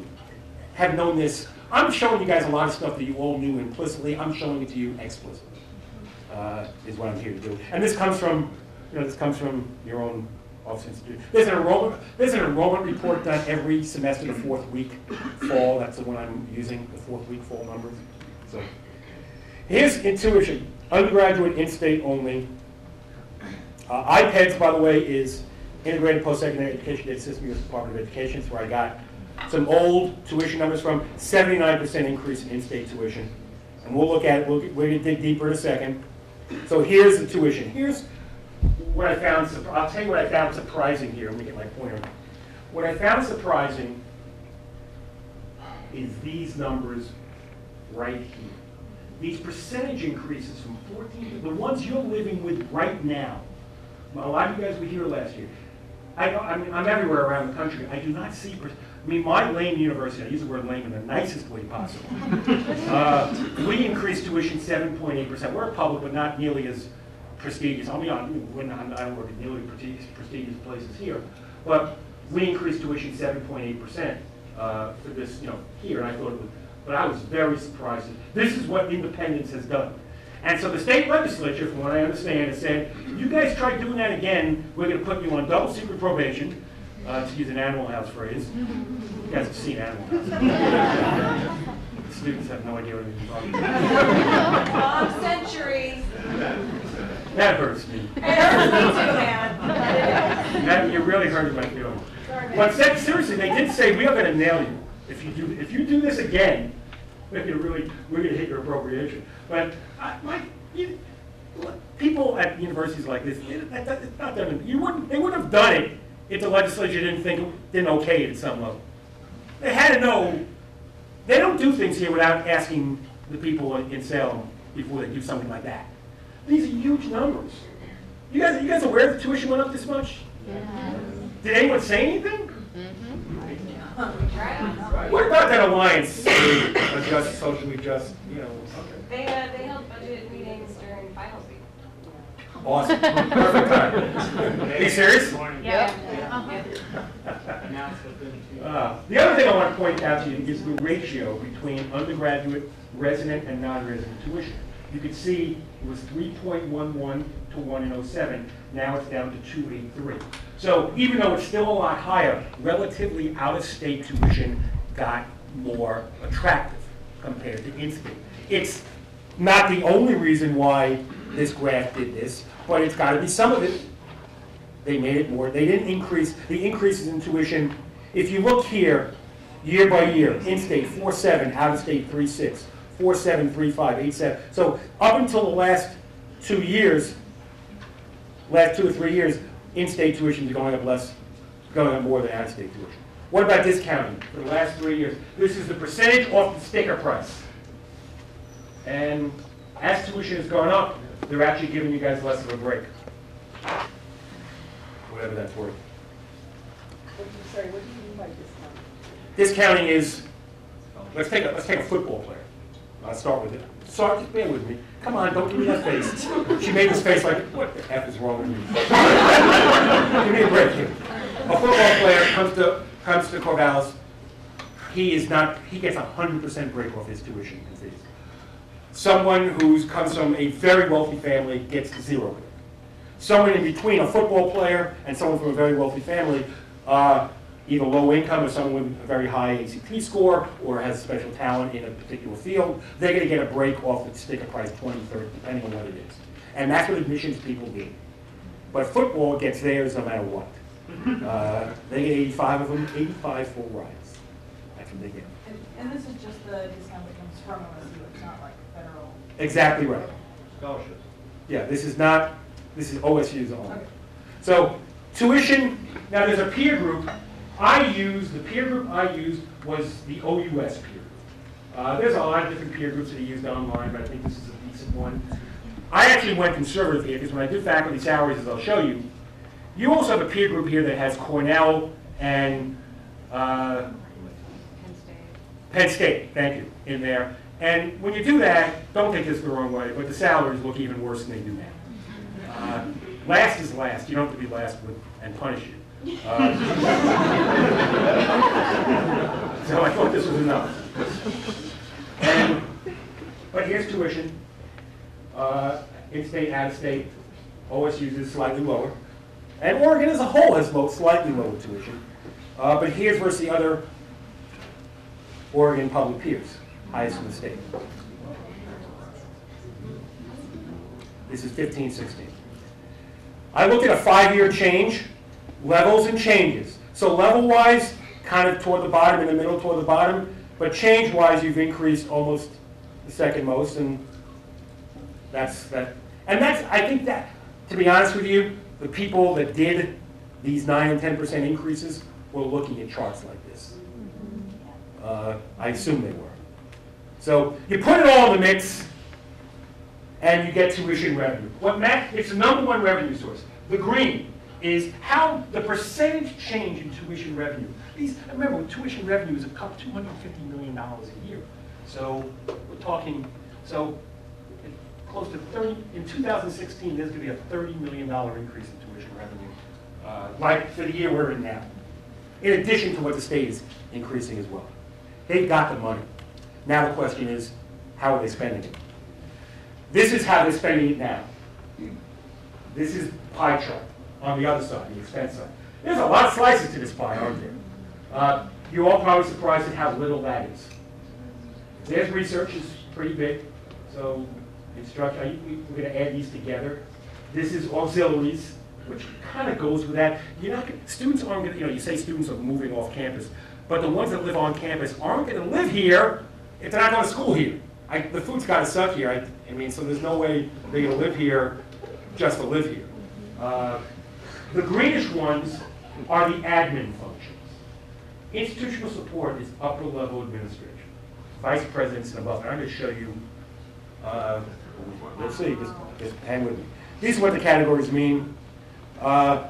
have known this. I'm showing you guys a lot of stuff that you all knew implicitly. I'm showing it to you explicitly, uh, is what I'm here to do. And this comes from, you know, this comes from your own Office Institute. There's an enrollment, there's an enrollment report done every semester, the fourth week fall. That's the one I'm using, the fourth week fall numbers. So here's intuition, undergraduate, in-state only. Uh, IPEDS, by the way, is integrated post-secondary education data system, U.S. Department of Education. It's where I got some old tuition numbers from. 79% increase in in-state tuition. And we'll look at it, we'll, we're gonna dig deeper in a second. So here's the tuition. Here's what I found, I'll tell you what I found surprising here. Let me get my pointer. What I found surprising is these numbers right here. These percentage increases from 14, the ones you're living with right now. A lot of you guys were here last year. I, I mean, I'm everywhere around the country. I do not see, I mean, my Lane University, I use the word Lane in the nicest way possible. Uh, We increased tuition 7.8%. We're a public, but not nearly as prestigious. I mean, I'm- we're not, I don't work at nearly prestigious, prestigious places here. But we increased tuition 7.8% uh, for this, you know, here, and I thought it was, but I was very surprised. This is what independence has done. And so the state legislature, from what I understand, has said, you guys try doing that again, we're gonna put you on double secret probation, uh, to use an Animal House phrase. You guys have seen Animal House. Students have no idea what I'm talking about. Five centuries. That hurts me. It hurts me too, man. That, you really hurt my feelings. But seriously, they did say, we are gonna nail you. If you do, if you do this again, we're really, we're gonna hit your appropriation. But, I, my, you, people at universities like this, it- that, that, it's not done, you wouldn't, they wouldn't have done it if the legislature didn't think, didn't okay it at some level. They had to know, they don't do things here without asking the people in in Salem before they do something like that. These are huge numbers. You guys, you guys aware the tuition went up this much? Yeah. Did anyone say anything? Mm-hmm. What about that alliance? A just, socially just, you know, okay. They, uh, they held budget meetings during finals week. Awesome, perfect time. Are you serious? Yep. Uh, The other thing I want to point out to you is the ratio between undergraduate, resident, and non-resident tuition. You can see it was 3.11 to 1 in '07, now it's down to 283. So even though it's still a lot higher, relatively out-of-state tuition got more attractive compared to in-state. It's not the only reason why this graph did this, but it's got to be some of it. They made it more, they didn't increase, the increases in tuition, if you look here, year by year, in-state, four seven, out-of-state, three six, four seven, three five, eight seven. So up until the last two years, last two or three years, in-state tuition is going up less, going up more than out-of-state tuition. What about discounting for the last three years? This is the percentage off the sticker price. And as tuition has gone up, they're actually giving you guys less of a break. Whatever that's worth. What you, Sorry, what do you mean by discount? Discounting is, let's take a, let's take a football player. I'll start with it. Sorry, just bear with me. Come on, don't give me that face. She made this face like, what the F is wrong with you? Give me a break here. A football player comes to, comes to Corvallis, he is not, he gets a hundred percent break off his tuition and fees. Someone who's comes from a very wealthy family gets zero. Someone in between, a football player and someone from a very wealthy family, uh, either low income or someone with a very high ACT score or has special talent in a particular field, they're gonna get a break off the sticker price 20, 30, depending on what it is. And that's what admissions people do. But football gets theirs no matter what. Uh, They get 85 of them, 85 full rides. That's what they get. And, and this is just the discount that comes from OSU, it's not like federal. Exactly right. Scholarships. Yeah, this is not, this is OSU's own. So tuition, now there's a peer group. I used, the peer group I used was the OUS peer group. Uh, There's a lot of different peer groups that are used online, but I think this is a decent one. I actually went conservative here because when I do faculty salaries, as I'll show you, you also have a peer group here that has Cornell and uh, Penn State, thank you, in there. And when you do that, don't take this the wrong way, but the salaries look even worse than they do now. Uh, Last is last, you don't have to be last with- and punish you. Uh, So I thought this was enough. And, but here's tuition. Uh, In-state, out-of-state, OSU is slightly lower. And Oregon as a whole has low, slightly lower tuition. Uh, But here's versus the other Oregon public peers, highest in the state. This is 15, 16. I looked at a five-year change, levels and changes. So level-wise, kind of toward the bottom, in the middle toward the bottom, but change-wise, you've increased almost the second most, and that's that. And that's, I think that, to be honest with you, the people that did these nine and 10% increases were looking at charts like this. Uh, I assume they were. So you put it all in the mix, and you get tuition revenue. What Matt, it's the number one revenue source. The green is how the percentage change in tuition revenue. These, remember, tuition revenue is a couple, two hundred and fifty million dollars a year. So we're talking, so close to thirty, in two thousand sixteen, there's gonna be a thirty million dollar increase in tuition revenue, uh, like for the year we're in now. In addition to what the state is increasing as well. They've got the money. Now the question is, how are they spending it? This is how they're spending it now. This is pie chart on the other side, the expense side. There's a lot of slices to this pie, aren't there? Uh, You're all probably surprised at how little that is. There's research is pretty big, so instruction, we're gonna add these together. This is auxiliaries, which kind of goes with that. You're not, students aren't gonna, you know, you say students are moving off campus, but the ones that live on campus aren't gonna live here if they're not going to school here. I, the food's gotta suck here, I, I mean, so there's no way they're gonna live here just to live here. Uh, The greenish ones are the admin functions. Institutional support is upper level administration, vice presidents and above. And I'm going to show you, uh, let's see, just, just hang with me. These are what the categories mean. Uh,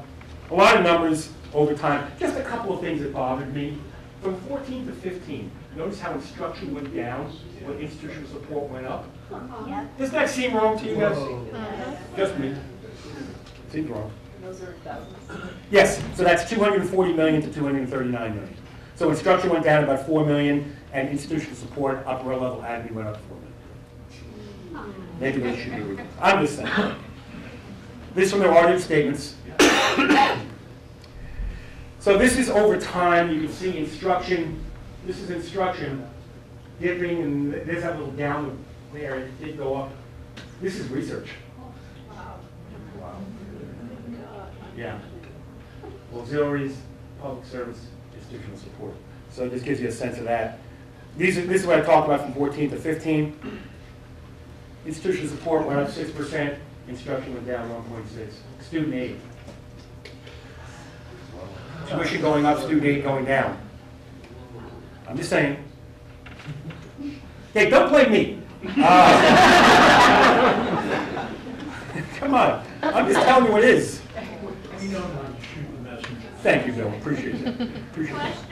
A lot of numbers over time. Just a couple of things that bothered me. From 14 to 15, notice how instruction went down when institutional support went up? Does that seem wrong to you guys? Just me. Seems wrong. Those are thousands. Yes, so that's 240 million to 239 million. So instruction went down about 4 million, and institutional support, upper level admin went up 4 million. Maybe they should be, re- I'm just saying. This from their audit statements. So this is over time, you can see instruction, this is instruction dipping, and there's that little down there, it did go up. This is research. Yeah. Auxiliaries, public service, institutional support. So it just gives you a sense of that. These are, this is what I talked about from 14 to 15. Institutional support went up 6%, instruction went down 1.6. Student aid. Tuition going up, student aid going down. I'm just saying. Hey, don't blame me. Uh, Come on, I'm just telling you what it is. Thank you, Bill, appreciate it. Appreciate. Question,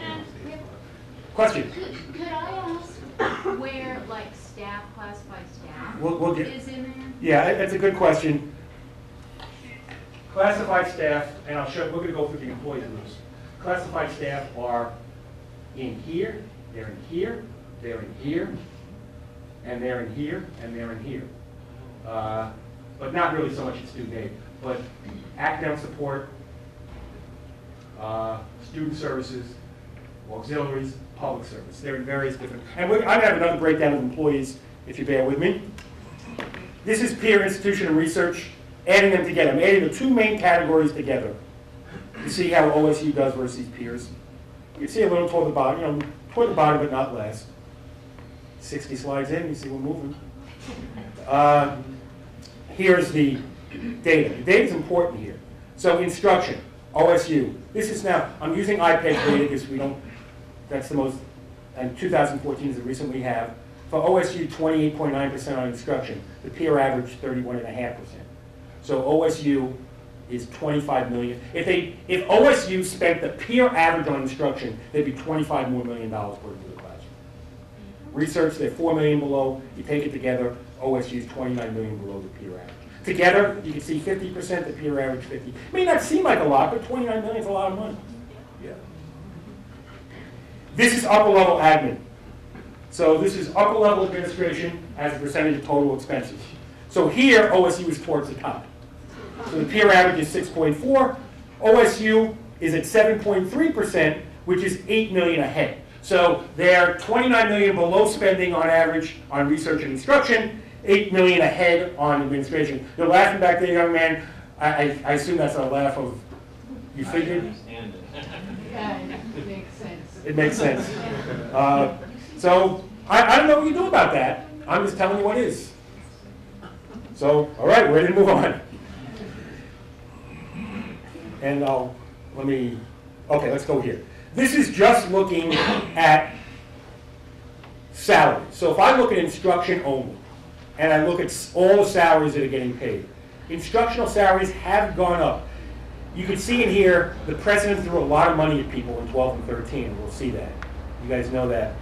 Question? could, could I ask where, like, staff, classified staff We'll, we'll get, is in there? yeah, that's a good question. Classified staff, and I'll show, we're gonna go through the employee groups. Classified staff are in here, they're in here, they're in here, and they're in here, and they're in here. Uh, But not really so much in student aid, but academic support, uh, student services, auxiliaries, public service. They're in various different, and I'm gonna have another breakdown of employees, if you bear with me. This is peer institution and research, adding them together. I'm adding the two main categories together. You see how OSU does versus peers. You see a little toward the bottom, you know, toward the bottom, but not last. 60 slides in, you see we're moving. Uh, Here's the data. The data's important here. So instruction, OSU. This is now, I'm using IPEDS data because we don't, that's the most, and 2014 is the recent we have. For OSU, 28.9% on instruction. The peer average, 31.5%. So OSU is 25 million. If they, if OSU spent the peer average on instruction, they'd be 25 more million dollars put into the classroom. Mm-hmm. Research, they're 4 million below. You take it together, OSU is 29 million below the peer average. Together, you can see 50%, the peer average 50. It May not seem like a lot, but 29 million is a lot of money. Yeah. This is upper level admin. So this is upper level administration as a percentage of total expenses. So here, OSU is towards the top. So the peer average is 6.4. OSU is at 7.3%, which is 8 million ahead. So they're 29 million below spending on average on research and instruction, 8 million ahead on administration. You're laughing back there, young man. I, I, I assume that's a laugh of, you figured? Yeah, it makes sense. It makes sense. Uh, So, I, I don't know what you do about that. I'm just telling you what is. So, all right, we're ready to move on. And I'll, let me, okay, let's go here. This is just looking at salary. So if I look at instruction only, and I look at all the salaries that are getting paid, instructional salaries have gone up. You can see in here, the president threw a lot of money at people in 12 and 13, we'll see that. You guys know that.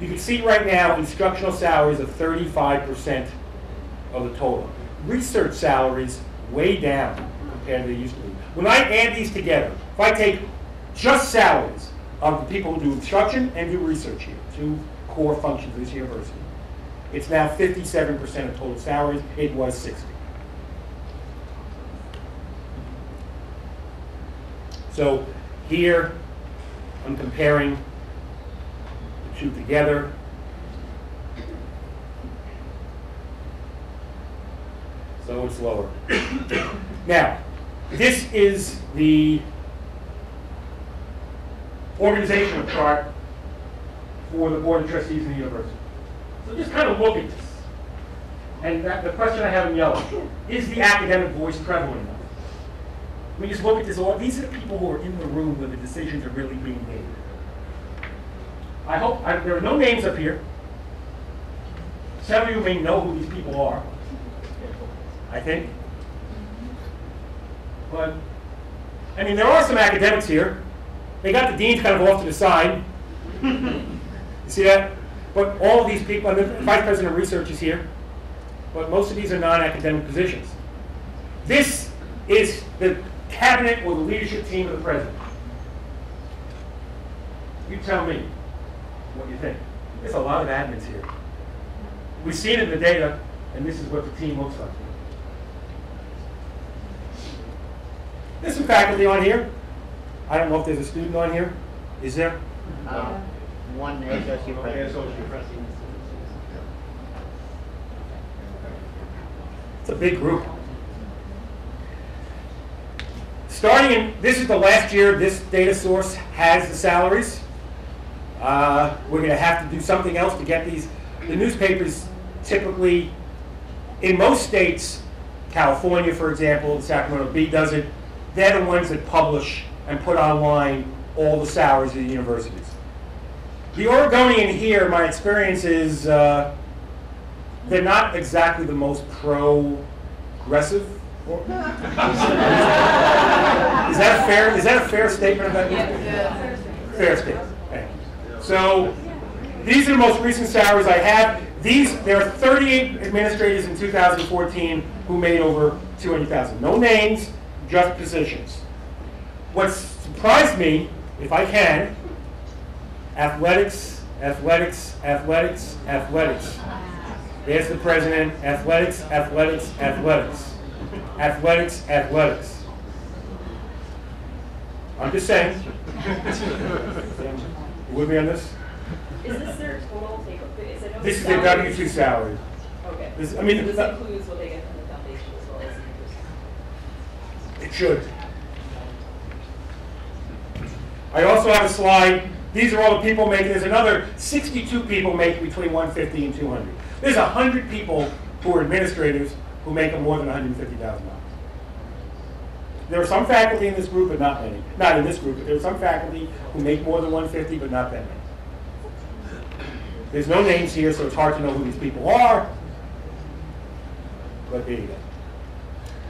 You can see right now, instructional salaries are 35% of the total. Research salaries, way down compared to they used to be. When I add these together, if I take just salaries of the people who do instruction and do research here, two core functions of this university, it's now 57% of total salaries, it was 60. So here, I'm comparing the two together. So it's lower. Now, this is the organizational chart for the Board of Trustees of the university. So just kind of look at this. And that, the question I have in yellow, is the academic voice prevalent enough? We just look at this, all, these are the people who are in the room where the decisions are really being made. I hope, I, there are no names up here. Some of you may know who these people are, I think. But, I mean, there are some academics here. They got the deans kind of off to the side. You see that? But all of these people, and the vice president of research is here, but most of these are non-academic positions. This is the cabinet or the leadership team of the president. You tell me what you think. There's a lot of admins here. We've seen it in the data, and this is what the team looks like. There's some faculty on here. I don't know if there's a student on here. Is there? Um, One associate president. It's a big group. Starting in, this is the last year this data source has the salaries. Uh, we're going to have to do something else to get these. The newspapers typically, in most states, California, for example, Sacramento Bee does it, they're the ones that publish and put online all the salaries of the universities. The Oregonian here, my experience is, uh, they're not exactly the most progressive. Is that a fair, is that a fair statement of that? Fair statement, thank you. So, these are the most recent salaries I have. These, there are 38 administrators in 2014 who made over 200,000. No names, just positions. What surprised me, if I can, athletics, athletics, athletics, athletics. There's the president, athletics, athletics, athletics. Athletics, athletics. I'm just saying. You with me on this? Is this their total take, is it? This is their W two salary. Okay. This- I mean, This that- includes what they get from the foundation as well as the It should. I also have a slide, these are all the people making, there's another 62 people making between 150 and 200. There's 100 people who are administrators who make more than $150,000. There are some faculty in this group, but not many. Not in this group, but there are some faculty who make more than 150, but not that many. There's no names here, so it's hard to know who these people are. But there you go.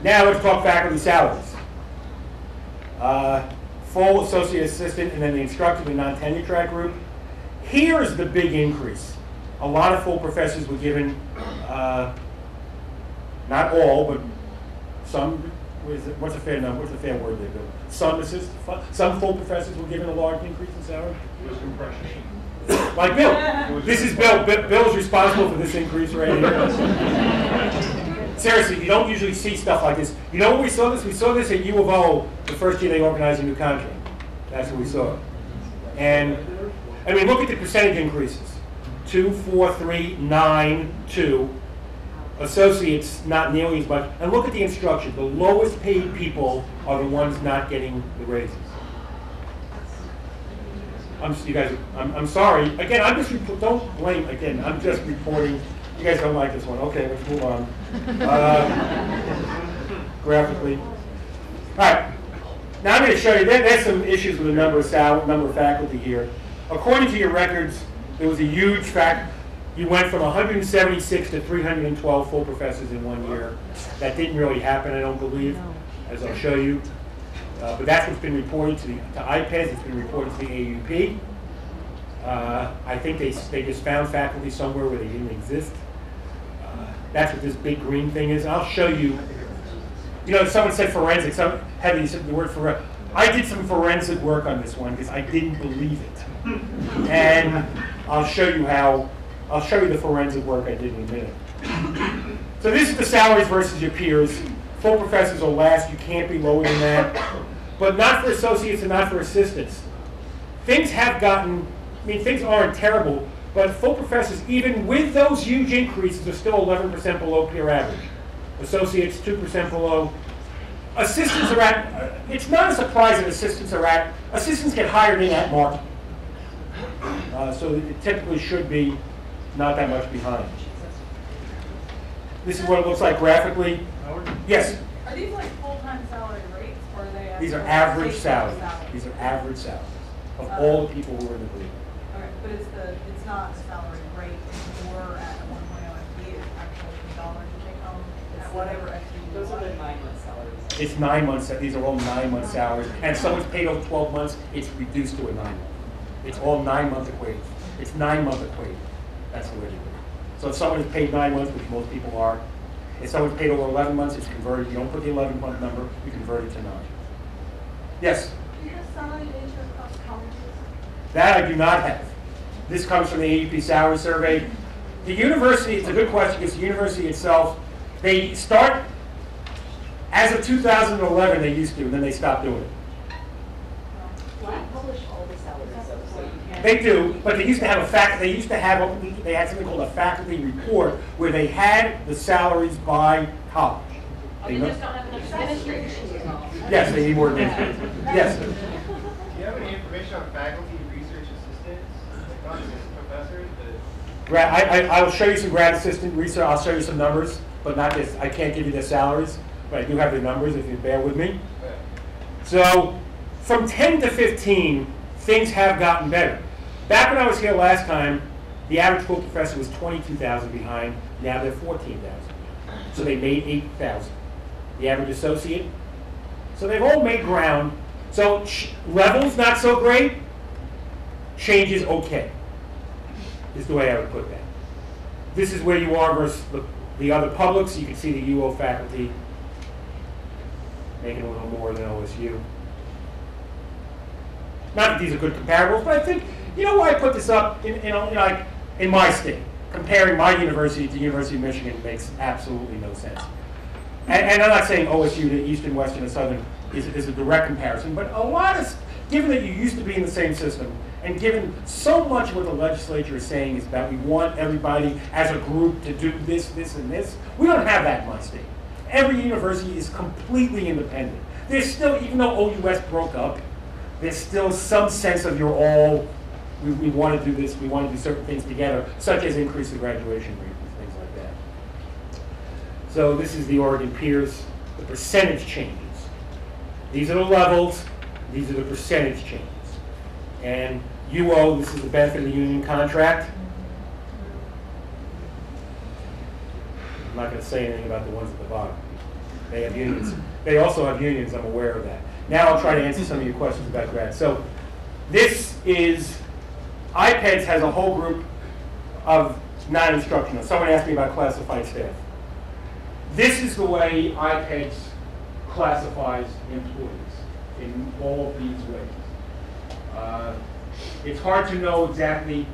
Now let's talk faculty salaries. Uh, full associate assistant and then the instructor, the non-tenure track group. Here's the big increase. A lot of full professors were given, uh, not all, but some, what is it, what's a fair number, what's a fair word there, Bill? Some assist, some full professors were given a large increase in salary? Was compression? Like Bill. This is Bill. Bi- Bill's responsible for this increase right here. Seriously, you don't usually see stuff like this. You know where we saw this? We saw this at U of O the first year they organized a new contract. That's what we saw. And, I mean, look at the percentage increases. Two, four, three, nine, two. Associates, not nearly as much. And look at the instruction. The lowest paid people are the ones not getting the raises. I'm, you guys, I'm, I'm sorry. Again, I'm just, don't blame, again, I'm just reporting. You guys don't like this one. Okay, let's move on. Uh, Graphically. All right. Now I'm going to show you, there, there's some issues with the number of sal, number of faculty here. According to your records, there was a huge fact, you went from 176 to 312 full professors in one year. That didn't really happen, I don't believe, as I'll show you. Uh, But that's what's been reported to the, to IPEDS, it's been reported to the AAUP. Uh, I think they, they just found faculty somewhere where they didn't exist. That's what this big green thing is. I'll show you. You know, someone said forensics, some, heavy, said the word forensic. I did some forensic work on this one because I didn't believe it. And I'll show you how, I'll show you the forensic work I did in a minute. So this is the salaries versus your peers. Full professors are last, you can't be lower than that. but not for associates and not for assistants. Things have gotten, I mean, things aren't terrible, but full professors, even with those huge increases, are still 11% below peer average. Associates, 2% below. Assistants are at, uh, it's not a surprise that assistants are at, assistants get hired in at market. Uh, so it typically should be not that much behind. This is what it looks like graphically. Yes, Are these like full-time salary rates or are they? these are average salaries. These are average salaries of all the people who are in the group. Okay, but it's the, it's not salary rate, we're at a one oh FTE, it's actually the dollars you take home at whatever FTE. Those are the nine month salaries. It's nine months, these are all nine-month salaries, and someone's paid over twelve months, it's reduced to a nine-month. It's all nine-month equated. It's nine-month equated. That's the way to do it. So if someone is paid nine months, which most people are, if someone's paid over eleven months, it's converted, you don't put the eleven-month number, you convert it to nine. Yes? Do you have salary data across colleges? That I do not have. This comes from the AAUP salary survey. The university, it's a good question, because the university itself, they start, as of 2011, they used to, and then they stopped doing it. We publish all the salaries, so you can. They do, but they used to have a fact, they used to have, a- they had something called a faculty report, where they had the salaries by college. Oh, They you just don't have enough administrators. Yes, they need more administrators. Yes, Do you have any information on faculty, research assistants, like not just professors, but Grad, I, I, I will show you some grad assistant research, I'll show you some numbers, but not this, I can't give you their salaries, but I do have the numbers if you bear with me. So, from 10 to 15, things have gotten better. Back when I was here last time, the average full professor was 22,000 behind, now they're 14,000. So they made 8,000. The average associate, so they've all made ground. So levels not so great, change is okay, is the way I would put that. This is where you are versus the, the other publics. You can see the UO faculty making a little more than OSU. Not that these are good comparables, but I think, you know why I put this up in, in, in, like, in my state? Comparing my university to the University of Michigan makes absolutely no sense. And, and I'm not saying OSU to Eastern, Western, and Southern is, is a direct comparison, but a lot of, given that you used to be in the same system, and given so much what the legislature is saying is that we want everybody as a group to do this, this, and this, we don't have that in my state. Every university is completely independent. There's still, even though OUS broke up, there's still some sense of you're all, we, we want to do this, we want to do certain things together, such as increase the graduation rate and things like that. So this is the Oregon peers, the percentage changes. These are the levels, these are the percentage changes. And UO, this is the benefit of the union contract. I'm not going to say anything about the ones at the bottom. They have unions. They also have unions, I'm aware of that. Now I'll try to answer some of your questions about grad. So this is, IPEDS has a whole group of non-instructional. Someone asked me about classified staff. This is the way IPEDS classifies employees in all these ways. Uh, It's hard to know exactly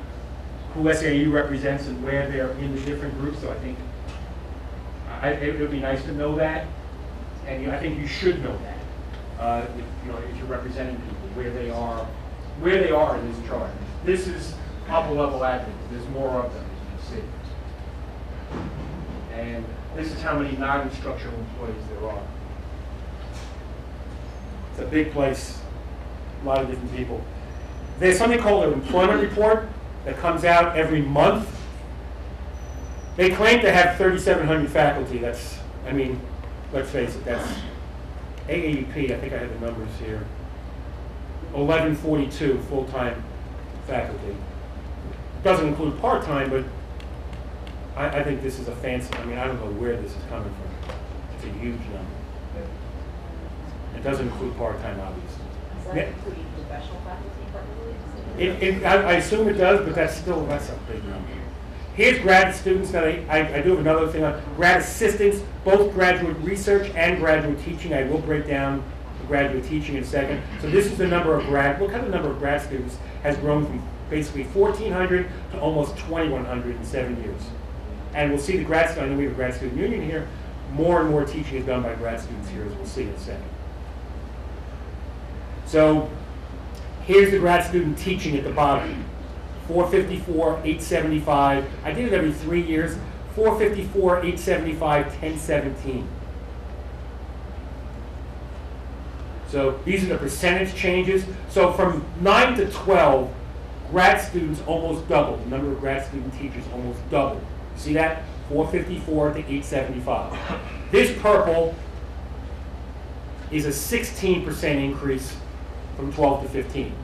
who SEIU represents and where they're in the different groups, so I think, I, it would be nice to know that, and you- I think you should know that. Uh, if, you know, if you're representing people, where they are, where they are in this chart. This is upper level admins, there's more of them, as you can see. And this is how many non-instructional employees there are. It's a big place, a lot of different people. There's something called an employment report that comes out every month. They claim to have 3,700 faculty. That's, I mean, let's face it, that's AAUP, I think I have the numbers here. 1142 full-time faculty. Doesn't include part-time, but I, I think this is a fancy, I mean, I don't know where this is coming from. It's a huge number. It doesn't include part-time, obviously. Is that including professional faculty? It, it, I, I assume it does, but that's still, that's a big number. Here's grad students, now I, I I do have another thing on grad assistants, both graduate research and graduate teaching. I will break down graduate teaching in a second. So this is the number of grad, what kind of number of grad students has grown from basically 1,400 to almost 2,100 in seven years. And we'll see the grad, stu- I know we have a grad student union here, more and more teaching is done by grad students here, as we'll see in a second. So here's the grad student teaching at the bottom. 454, 875. I did it every three years. 454, 875, 1017. So these are the percentage changes. So from 9 to 12, grad students almost doubled. The number of grad student teachers almost doubled. See that? 454 to 875. This purple is a 16% increase from 12 to 15.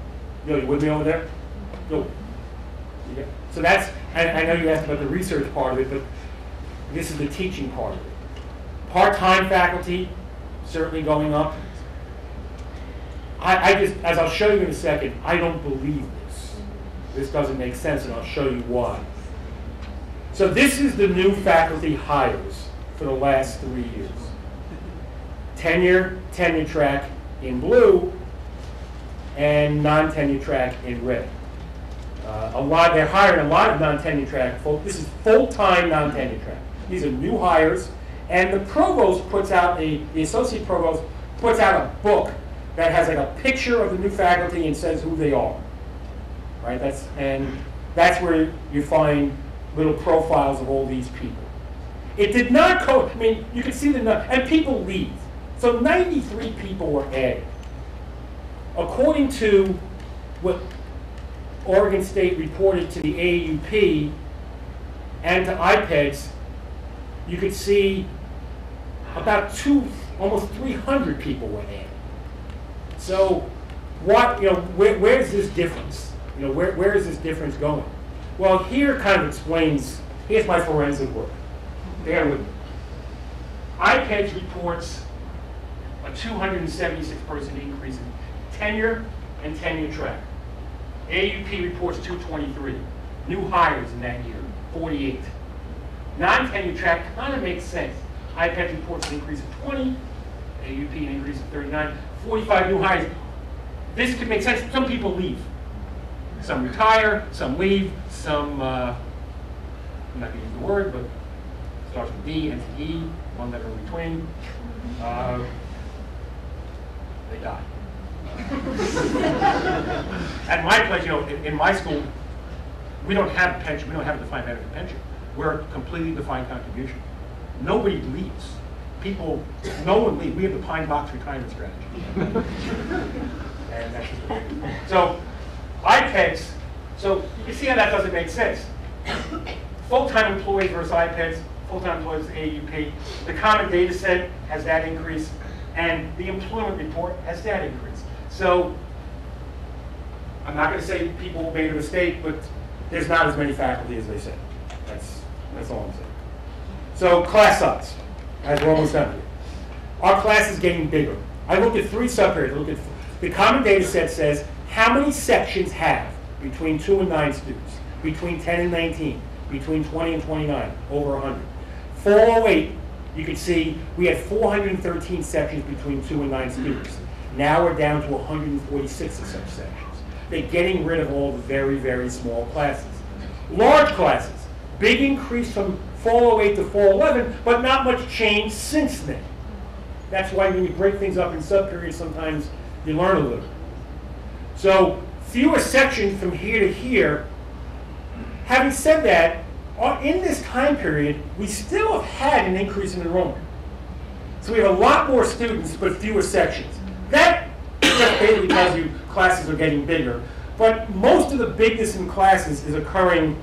Yo, you with me over there? Yo. Yeah. So that's, I, I know you asked about the research part of it, but this is the teaching part of it. Part-time faculty, certainly going up. I, I just, as I'll show you in a second, I don't believe this. This doesn't make sense, and I'll show you why. So this is the new faculty hires for the last three years. Tenure, tenure track in blue, and non-tenure track in red. Uh, a lot, they're hiring a lot of non-tenure track, full, this is full-time non-tenure track. These are new hires, and the provost puts out a, the associate provost puts out a book that has like a picture of the new faculty and says who they are. Right, that's, and that's where you find little profiles of all these people. It did not go, I mean, you can see the, and people leave. So 93 people were added. According to what Oregon State reported to the AAUP and to IPEDS, you could see about two, almost 300 people were added. So what, you know, where, where's this difference? You know, where, where is this difference going? Well, here kind of explains, here's my forensic work. Bear with me. IPEDS reports a 276 person increase in tenure and tenure track. AAUP reports 223. New hires in that year, 48. Non-tenure track kind of makes sense. IPEDS reports an increase of 20, AAUP an increase of 39, 45 new hires. This could make sense. Some people leave. Some retire, some leave, some, uh, I'm not going to use the word, but starts with D, ends with E, one letter in between. Uh, they die. At my place, you know, in, in my school, we don't have pension, we don't have a defined benefit pension. We're a completely defined contribution. Nobody leaves. People, no one leaves. We have the pine box retirement strategy. and that's just what we do. So, IPEDS, so you can see how that doesn't make sense. Full-time employees versus IPEDS, full-time employees AAUP. The common data set has that increase, and the employment report has that increase. So I'm not going to say people made a mistake, but there's not as many faculty as they said. That's, that's all I'm saying. So class size, as we're almost done here. Our class is getting bigger. I looked at three subperiods. I looked at the common data set says how many sections have between two and nine students, between 10 and 19, between 20 and 29, over 100. 408, you can see we had 413 sections between two and nine students. Now we're down to 146 of such sections. They're getting rid of all the very, very small classes. Large classes, big increase from 408 to 411, but not much change since then. That's why when you break things up in subperiods, sometimes you learn a little. So fewer sections from here to here. Having said that, uh, in this time period, we still have had an increase in enrollment. So we have a lot more students, but fewer sections. That just basically tells you classes are getting bigger. But most of the bigness in classes is occurring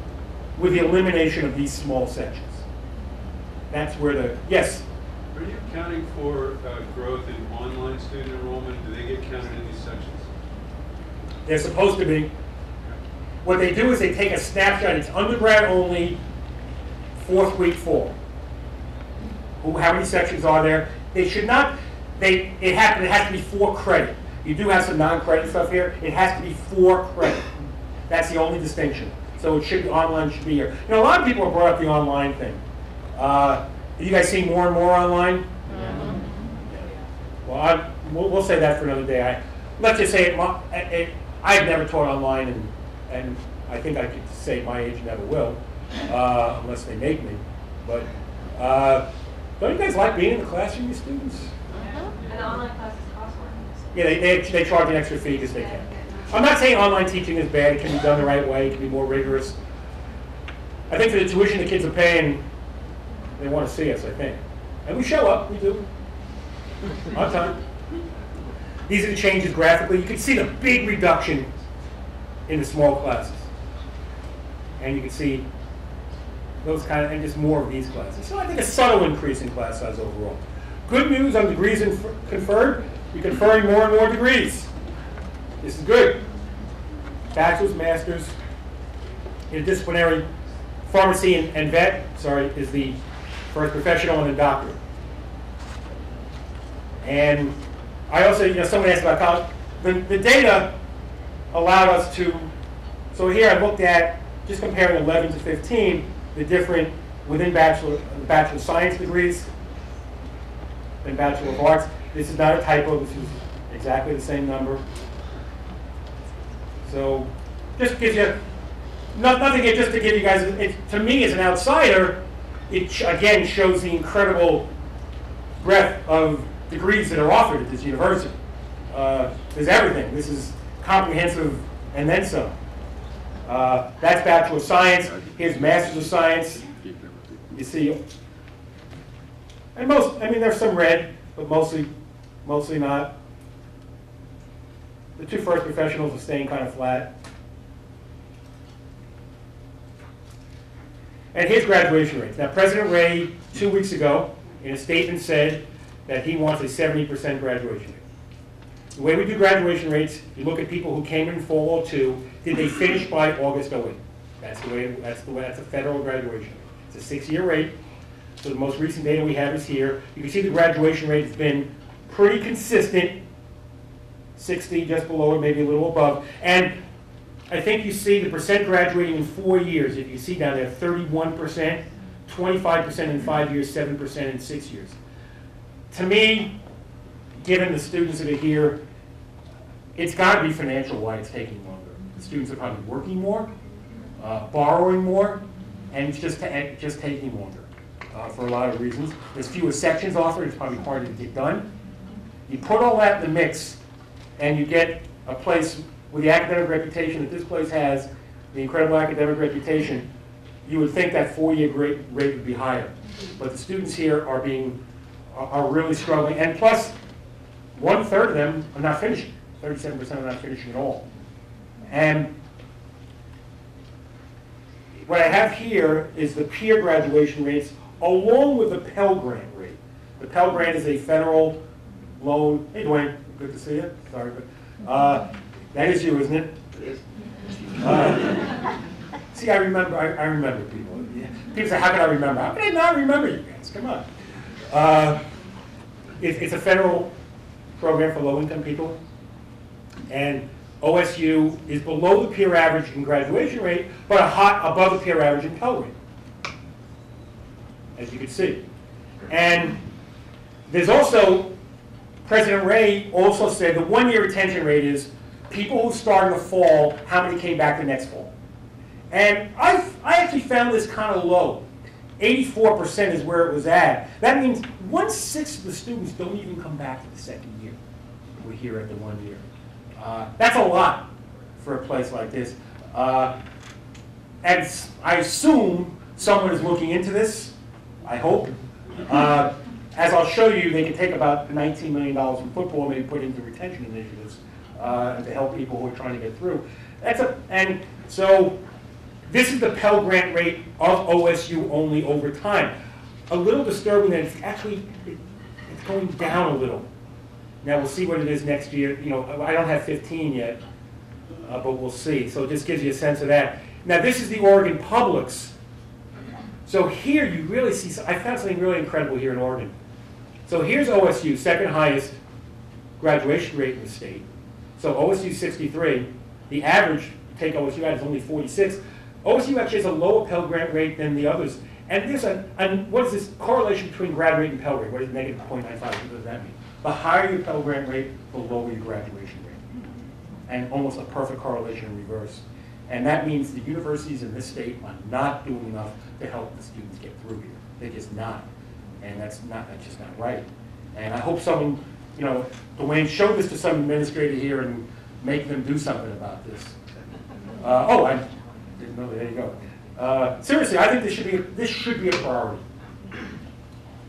with the elimination of these small sections. That's where the, yes? Are you accounting for uh, growth in online student enrollment? Do they get counted in these sections? They're supposed to be. What they do is they take a snapshot, it's undergrad only, fourth week. Who, how many sections are there? They should not, they, it has, it has to be four credit. You do have some non-credit stuff here, it has to be four credit. That's the only distinction. So it should, be online should be here. You know, a lot of people have brought up the online thing. Uh, you guys see more and more online? Well, I, we'll, we'll say that for another day. I, let's just say it, it, it, I've never taught online, and, and I think I could say my age never will, uh, unless they make me. But uh, don't you guys like being in the classroom with students? Online classes cost more. Yeah, they, they, they charge an extra fee because they can. I'm not saying online teaching is bad, it can be done the right way, it can be more rigorous. I think for the tuition the kids are paying, they want to see us, I think. And we show up, we do. On time. These are the changes graphically. You can see the big reduction in the small classes. And you can see those kind of, and just more of these classes. So I think a subtle increase in class size overall. Good news on degrees conferred, you're conferring more and more degrees. This is good. Bachelor's, master's, interdisciplinary pharmacy and, and vet, sorry, is the first professional and then doctorate. And I also, you know, someone asked about college. The, the data allowed us to, so here I looked at, just comparing 11 to 15, the different, within bachelor, bachelor of science degrees and bachelor of arts. This is not a typo, this is exactly the same number. So, just gives you, not, nothing, just to give you guys, it, to me as an outsider, it sh- again shows the incredible breadth of degrees that are offered at this university. Uh, there's everything. This is comprehensive and then some. Uh, that's Bachelor of Science. Here's Master's of Science. You see, and most, I mean, there's some red, but mostly, mostly not. The two first professionals are staying kind of flat. And here's graduation rates. Now, President Ray, two weeks ago, in a statement said that he wants a 70% graduation rate. The way we do graduation rates, you look at people who came in fall or two, did they finish by August '08? That's the way, that's the way, that's a federal graduation rate. It's a six-year rate. So the most recent data we have is here. You can see the graduation rate has been pretty consistent, 60, just below it, maybe a little above. And I think you see the percent graduating in four years. If you see down there, 31%, 25% in five years, 7% in six years. To me, given the students that are here, it's got to be financial why it's taking longer. The students are probably working more, uh, borrowing more, and it's just, just taking longer uh, for a lot of reasons. There's fewer sections offered, it's probably harder to get done. You put all that in the mix, and you get a place with the academic reputation that this place has, the incredible academic reputation, you would think that four-year rate, rate would be higher. But the students here are being, are really struggling, and plus, one-third of them are not finishing. Thirty-seven percent are not finishing at all. And what I have here is the peer graduation rates along with the Pell Grant rate. The Pell Grant is a federal loan. Hey, Dwayne, good to see you. Sorry, but uh, that is you, isn't it? Uh, see, I remember. I, I remember people. Yeah. People say, "How can I remember?" How can I not remember you guys? Come on. Uh, it, it's a federal program for low-income people, and OSU is below the peer average in graduation rate, but a hot above the peer average in Pell rate, as you can see. And there's also, President Ray also said the one-year retention rate is people who start in the fall, how many came back the next fall? And I, I actually found this kind of low. 84% is where it was at. That means one-sixth of the students don't even come back to the second year. We're here at the one year. Uh, that's a lot for a place like this. Uh, and I assume someone is looking into this, I hope. Uh, As I'll show you, they can take about $19 million from football, maybe put it into retention initiatives uh, to help people who are trying to get through. That's a, and so this is the Pell Grant rate of OSU only over time. A little disturbing that it's actually, it's going down a little. Now, we'll see what it is next year. You know, I don't have 15 yet, uh, but we'll see. So it just gives you a sense of that. Now, this is the Oregon Publics. So here you really see, I found something really incredible here in Oregon. So here's OSU, second highest graduation rate in the state. So OSU 63, the average, take OSU out, is only 46. OSU actually has a lower Pell Grant rate than the others. And there's a, and what is this correlation between grad rate and Pell rate? What is negative 0.95? What does that mean? The higher your Pell Grant rate, the lower your graduation rate. And almost a perfect correlation in reverse. And that means the universities in this state are not doing enough to help the students get through here. They're just not. And that's not, that's just not right. And I hope someone you know, Dwayne, show this to some administrator here and make them do something about this. Uh, oh, I didn't know, there you go. Uh, seriously, I think this should be, this should be a priority.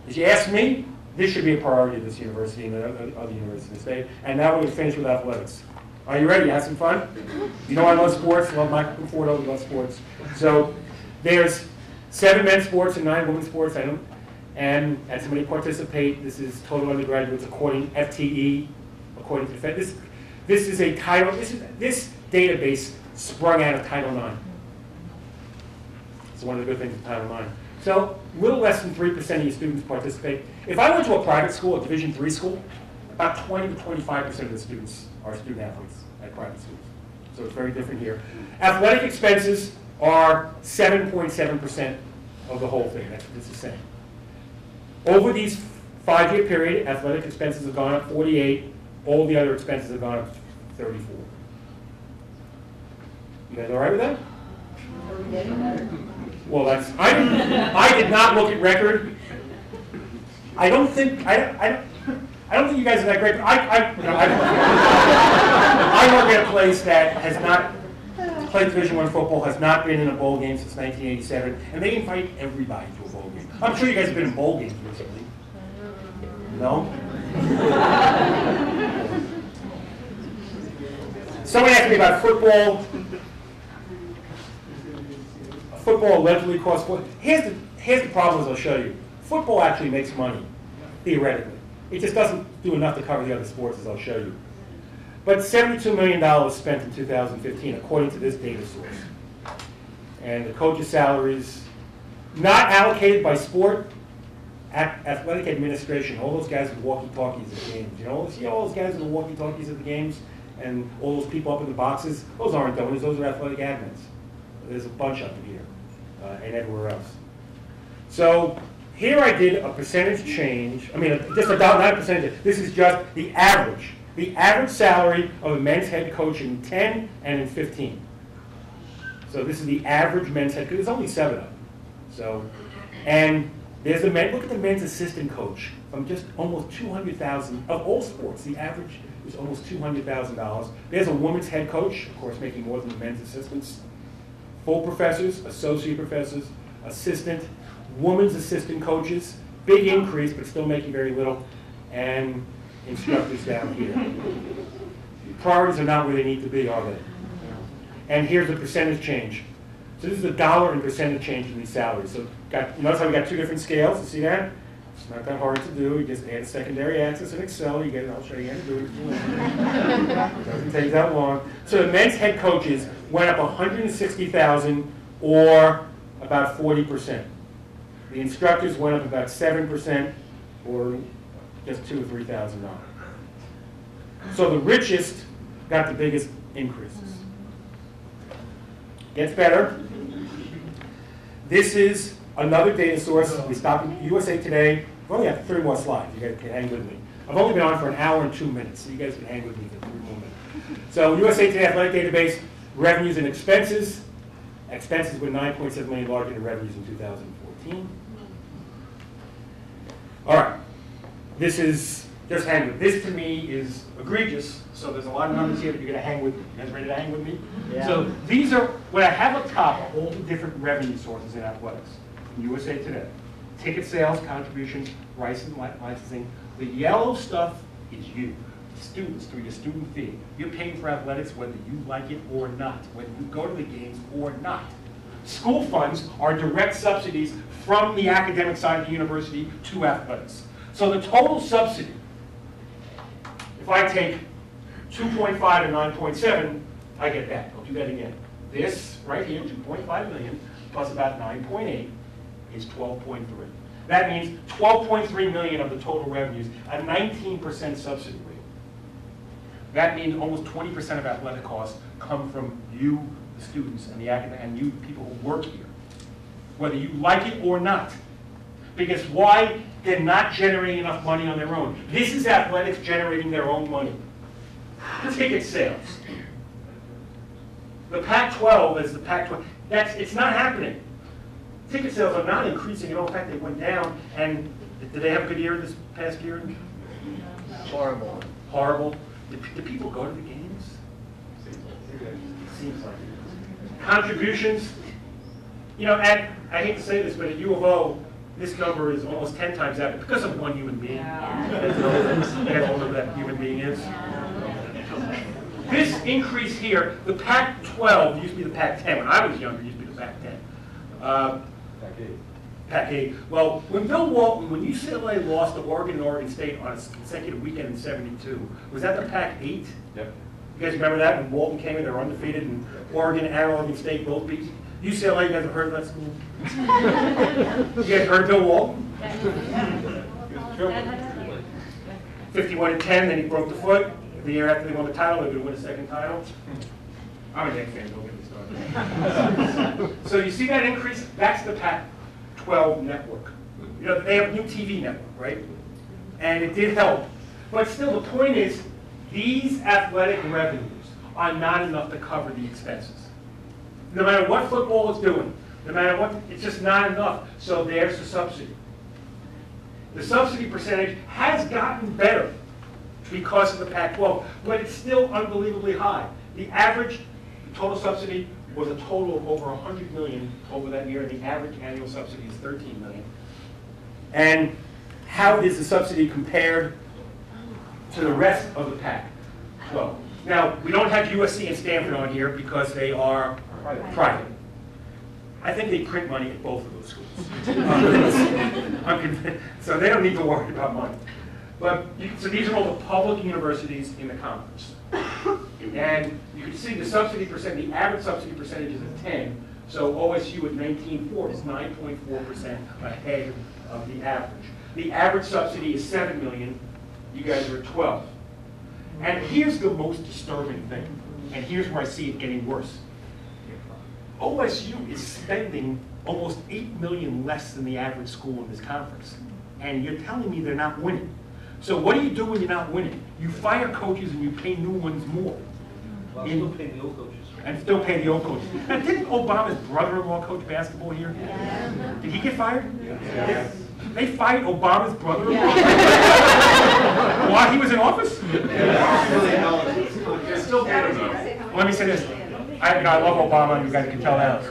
If you ask me, this should be a priority of this university and the other other universities in the state. And now we're going to finish with athletics. Are you ready? Have some fun? You know I love sports, love Michael Conforto, we love sports. So there's seven men's sports and nine women's sports, I and as somebody participate, this is total undergraduates according FTE, according to the Fed. This, this is a title, this is, this database sprung out of Title IX. It's one of the good things of Title IX. So, a little less than three percent of your students participate. If I went to a private school, a Division three school, about twenty to twenty-five percent of the students are student athletes at private schools. So it's very different here. Athletic expenses are seven point seven percent of the whole thing. That's what this is saying. Over these five-year period, athletic expenses have gone up forty-eight. All the other expenses have gone up thirty-four. You guys all right with that? Well, that's, I, I did not look at record. I don't think, I, I, don't- I don't think you guys are that great, but I, I, know, I, I work at a place that has not played Division One football, has not been in a bowl game since nineteen eighty-seven, and they invite everybody to a bowl game. I'm sure you guys have been in bowl games recently. No? Someone asked me about football. Football allegedly costs, here's the, here's the problems I'll show you. Football actually makes money, theoretically. It just doesn't do enough to cover the other sports, as I'll show you. But $72 million spent in 2015, according to this data source. And the coaches' salaries, not allocated by sport, athletic administration, all those guys with walkie-talkies at games, you know, see all those guys with the walkie-talkies at the games, and all those people up in the boxes, those aren't donors, those are athletic admins. There's a bunch of them here, uh, and everywhere else. So, here I did a percentage change, I mean, just a dollar, not a percentage, this is just the average, the average salary of a men's head coach in ten and in fifteen. So this is the average men's head, coach. there's only seven of them. So, and there's the men, look at the men's assistant coach from just almost two hundred thousand, of all sports, the average is almost two hundred thousand dollars. There's a women's head coach, of course, making more than the men's assistants. Full professors, associate professors, assistant, women's assistant coaches, big increase, but still making very little, and instructors down here. Priorities are not where they need to be, are they? And here's the percentage change. So this is the dollar and percentage change in these salaries. So got, notice how we got two different scales, you see that? It's not that hard to do, you just add a secondary axis in Excel, you get it, I'll show you how to do it. Doesn't take that long. So the men's head coaches went up 160,000 or about 40%. The instructors went up about 7% or just two or three thousand dollars. So the richest got the biggest increases. Gets better. This is another data source. We stopped USA Today. We've only got three more slides. You guys can hang with me. I've only been on for an hour and two minutes, so you guys can hang with me for three more minutes. So USA Today Athletic Database, revenues and expenses. Expenses were 9.7 million larger than revenues in 2014. All right. This is, just hang with, this to me is egregious, so there's a lot of numbers here that you're gonna hang with, you guys ready to hang with me? Yeah. So these are, what I have up top are all the different revenue sources in athletics. USA Today, ticket sales, contributions, licensing, licensing. The yellow stuff is you, students, through your student fee. You're paying for athletics whether you like it or not, whether you go to the games or not. School funds are direct subsidies from the academic side of the university to athletics. So the total subsidy, if I take 2.5 and 9.7, I get that. I'll do that again. This right here, 2.5 million, plus about 9.8 is 12.3. That means 12.3 million of the total revenues, a 19% subsidy rate. That means almost 20% of athletic costs come from you, the students, and the academic, and you, people who work here, whether you like it or not. Because why? They're not generating enough money on their own. This is athletics generating their own money. Ticket sales. The Pac-12 is the Pac-12. That's, it's not happening. Ticket sales are not increasing at all. In fact, they went down. And did they have a good year this past year? Horrible. Horrible. Do, do people go to the games? Seems like it. Contributions, you know, at, I hate to say this, but at U of O, this number is almost 10 times that because of one human being. How older that human being is. This increase here, the Pac-12 used to be the Pac-10. When I was younger, it used to be the Pac-10. Uh, Pac-8. Well, when Bill Walton, when UCLA lost to Oregon and Oregon State on a consecutive weekend in 72, was that the Pac-8? Yep. You guys remember that when Walton came in, they were undefeated, and Oregon and Oregon State both beat UCLA. You guys have heard of that school? you guys heard of Bill Walton? 51 and 10, then he broke the foot. The year after they won the title, they would win a second title. I'm a Knicks fan, don't get me started. so you see that increase? That's the Pac-12 network. You know, they have a new TV network, right? And it did help. But still, the point is, these athletic revenues are not enough to cover the expenses. No matter what football is doing, no matter what, it's just not enough. So there's the subsidy. The subsidy percentage has gotten better because of the Pac-12, but it's still unbelievably high. The average total subsidy was a total of over 100 million over that year, and the average annual subsidy is 13 million. And how is the subsidy compared to the rest of the Pac-12? Now, we don't have USC and Stanford on here because they are private. I think they print money at both of those schools. I'm. So they don't need to worry about money. But, you- so these are all the public universities in the conference. And you can see the subsidy percent, the average subsidy percentage is at 10. So OSU at 19.4 is 9.4% ahead of the average. The average subsidy is 7 million, you guys are at 12. And here's the most disturbing thing, and here's where I see it getting worse. OSU is spending almost 8 million less than the average school in this conference. And you're telling me they're not winning. So what do you do when you're not winning? You fire coaches and you pay new ones more. Well, In- still paying the old coaches. And still pay the old coaches. Now, didn't Obama's brother-in-law coach basketball here? Did he get fired? Yes. They fired Obama's brother-in-law? While he was in office? Still paying them. Let me say this. I, you know, I love Obama, you guys can tell that.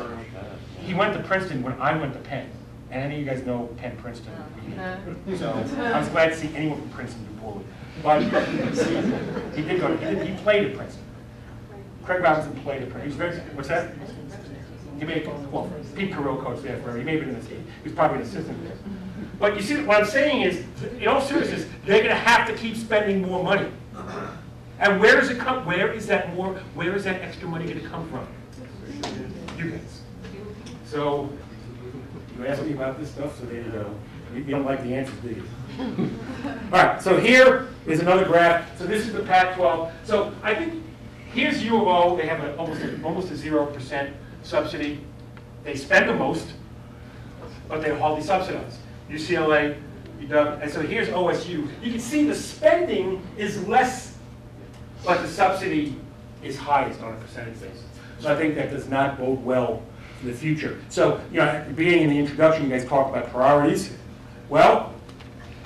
He went to Princeton when I went to Penn. And any of you guys know Penn Princeton. Uh-huh. So I was glad to see anyone from Princeton do poorly. But he did go, to- he, did, he played at Princeton. Craig Robinson played at Princeton. He was very, what's that? He may have, well, Pete Carril coached there forever. He may have been in the team. He was probably an assistant there. But you see, what I'm saying is, in all seriousness, they're gonna have to keep spending more money. And where does it come, where is that more, where is that extra money gonna come from? You guys. So, you asked me about this stuff, so there you. You don't like the answers, do you? All right, so here is another graph. So this is the Pac-12. So I think, here's U of O, they have a, almost, a- almost a zero percent subsidy. They spend the most, but they're hardly subsidized. UCLA, UW, and so here's OSU. You can see the spending is less, but the subsidy is highest on a percentage basis. So I think that does not bode well for the future. So, you know, at the beginning in the introduction, you guys talked about priorities. Well,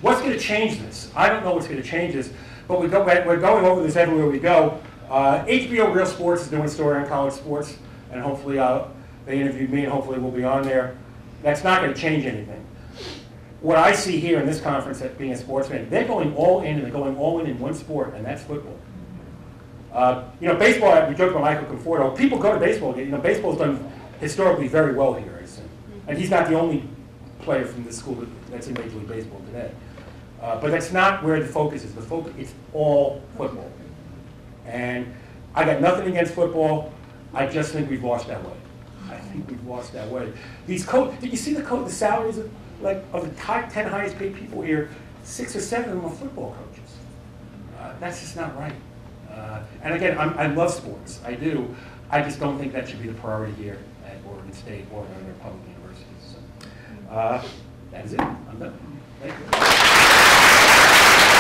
what's going to change this? I don't know what's going to change this, but we go, we're going over this everywhere we go. Uh, HBO Real Sports is doing a story on college sports, and hopefully uh, they interviewed me, and hopefully we'll be on there. That's not going to change anything. What I see here in this conference, at being a sportsman, they're going all in, and they're going all in in one sport, and that's football. Uh, you know, baseball, we joke about Michael Conforto. People go to baseball. You know, baseball's done historically very well here, I assume. And he's not the only player from this school that- that's in Major League Baseball today. Uh, but that's not where the focus is. The focus, it's all football. And I got nothing against football. I just think we've lost that way. I think we've lost that way. These coach, did you see the the salaries of, like, of the top ten highest paid people here? Six or seven of them are football coaches. Uh, that's just not right. Uh, and again, I'm, I love sports. I do. I just don't think that should be the priority here at Oregon State or at other public universities. So, uh, that is it. I'm done. Thank you.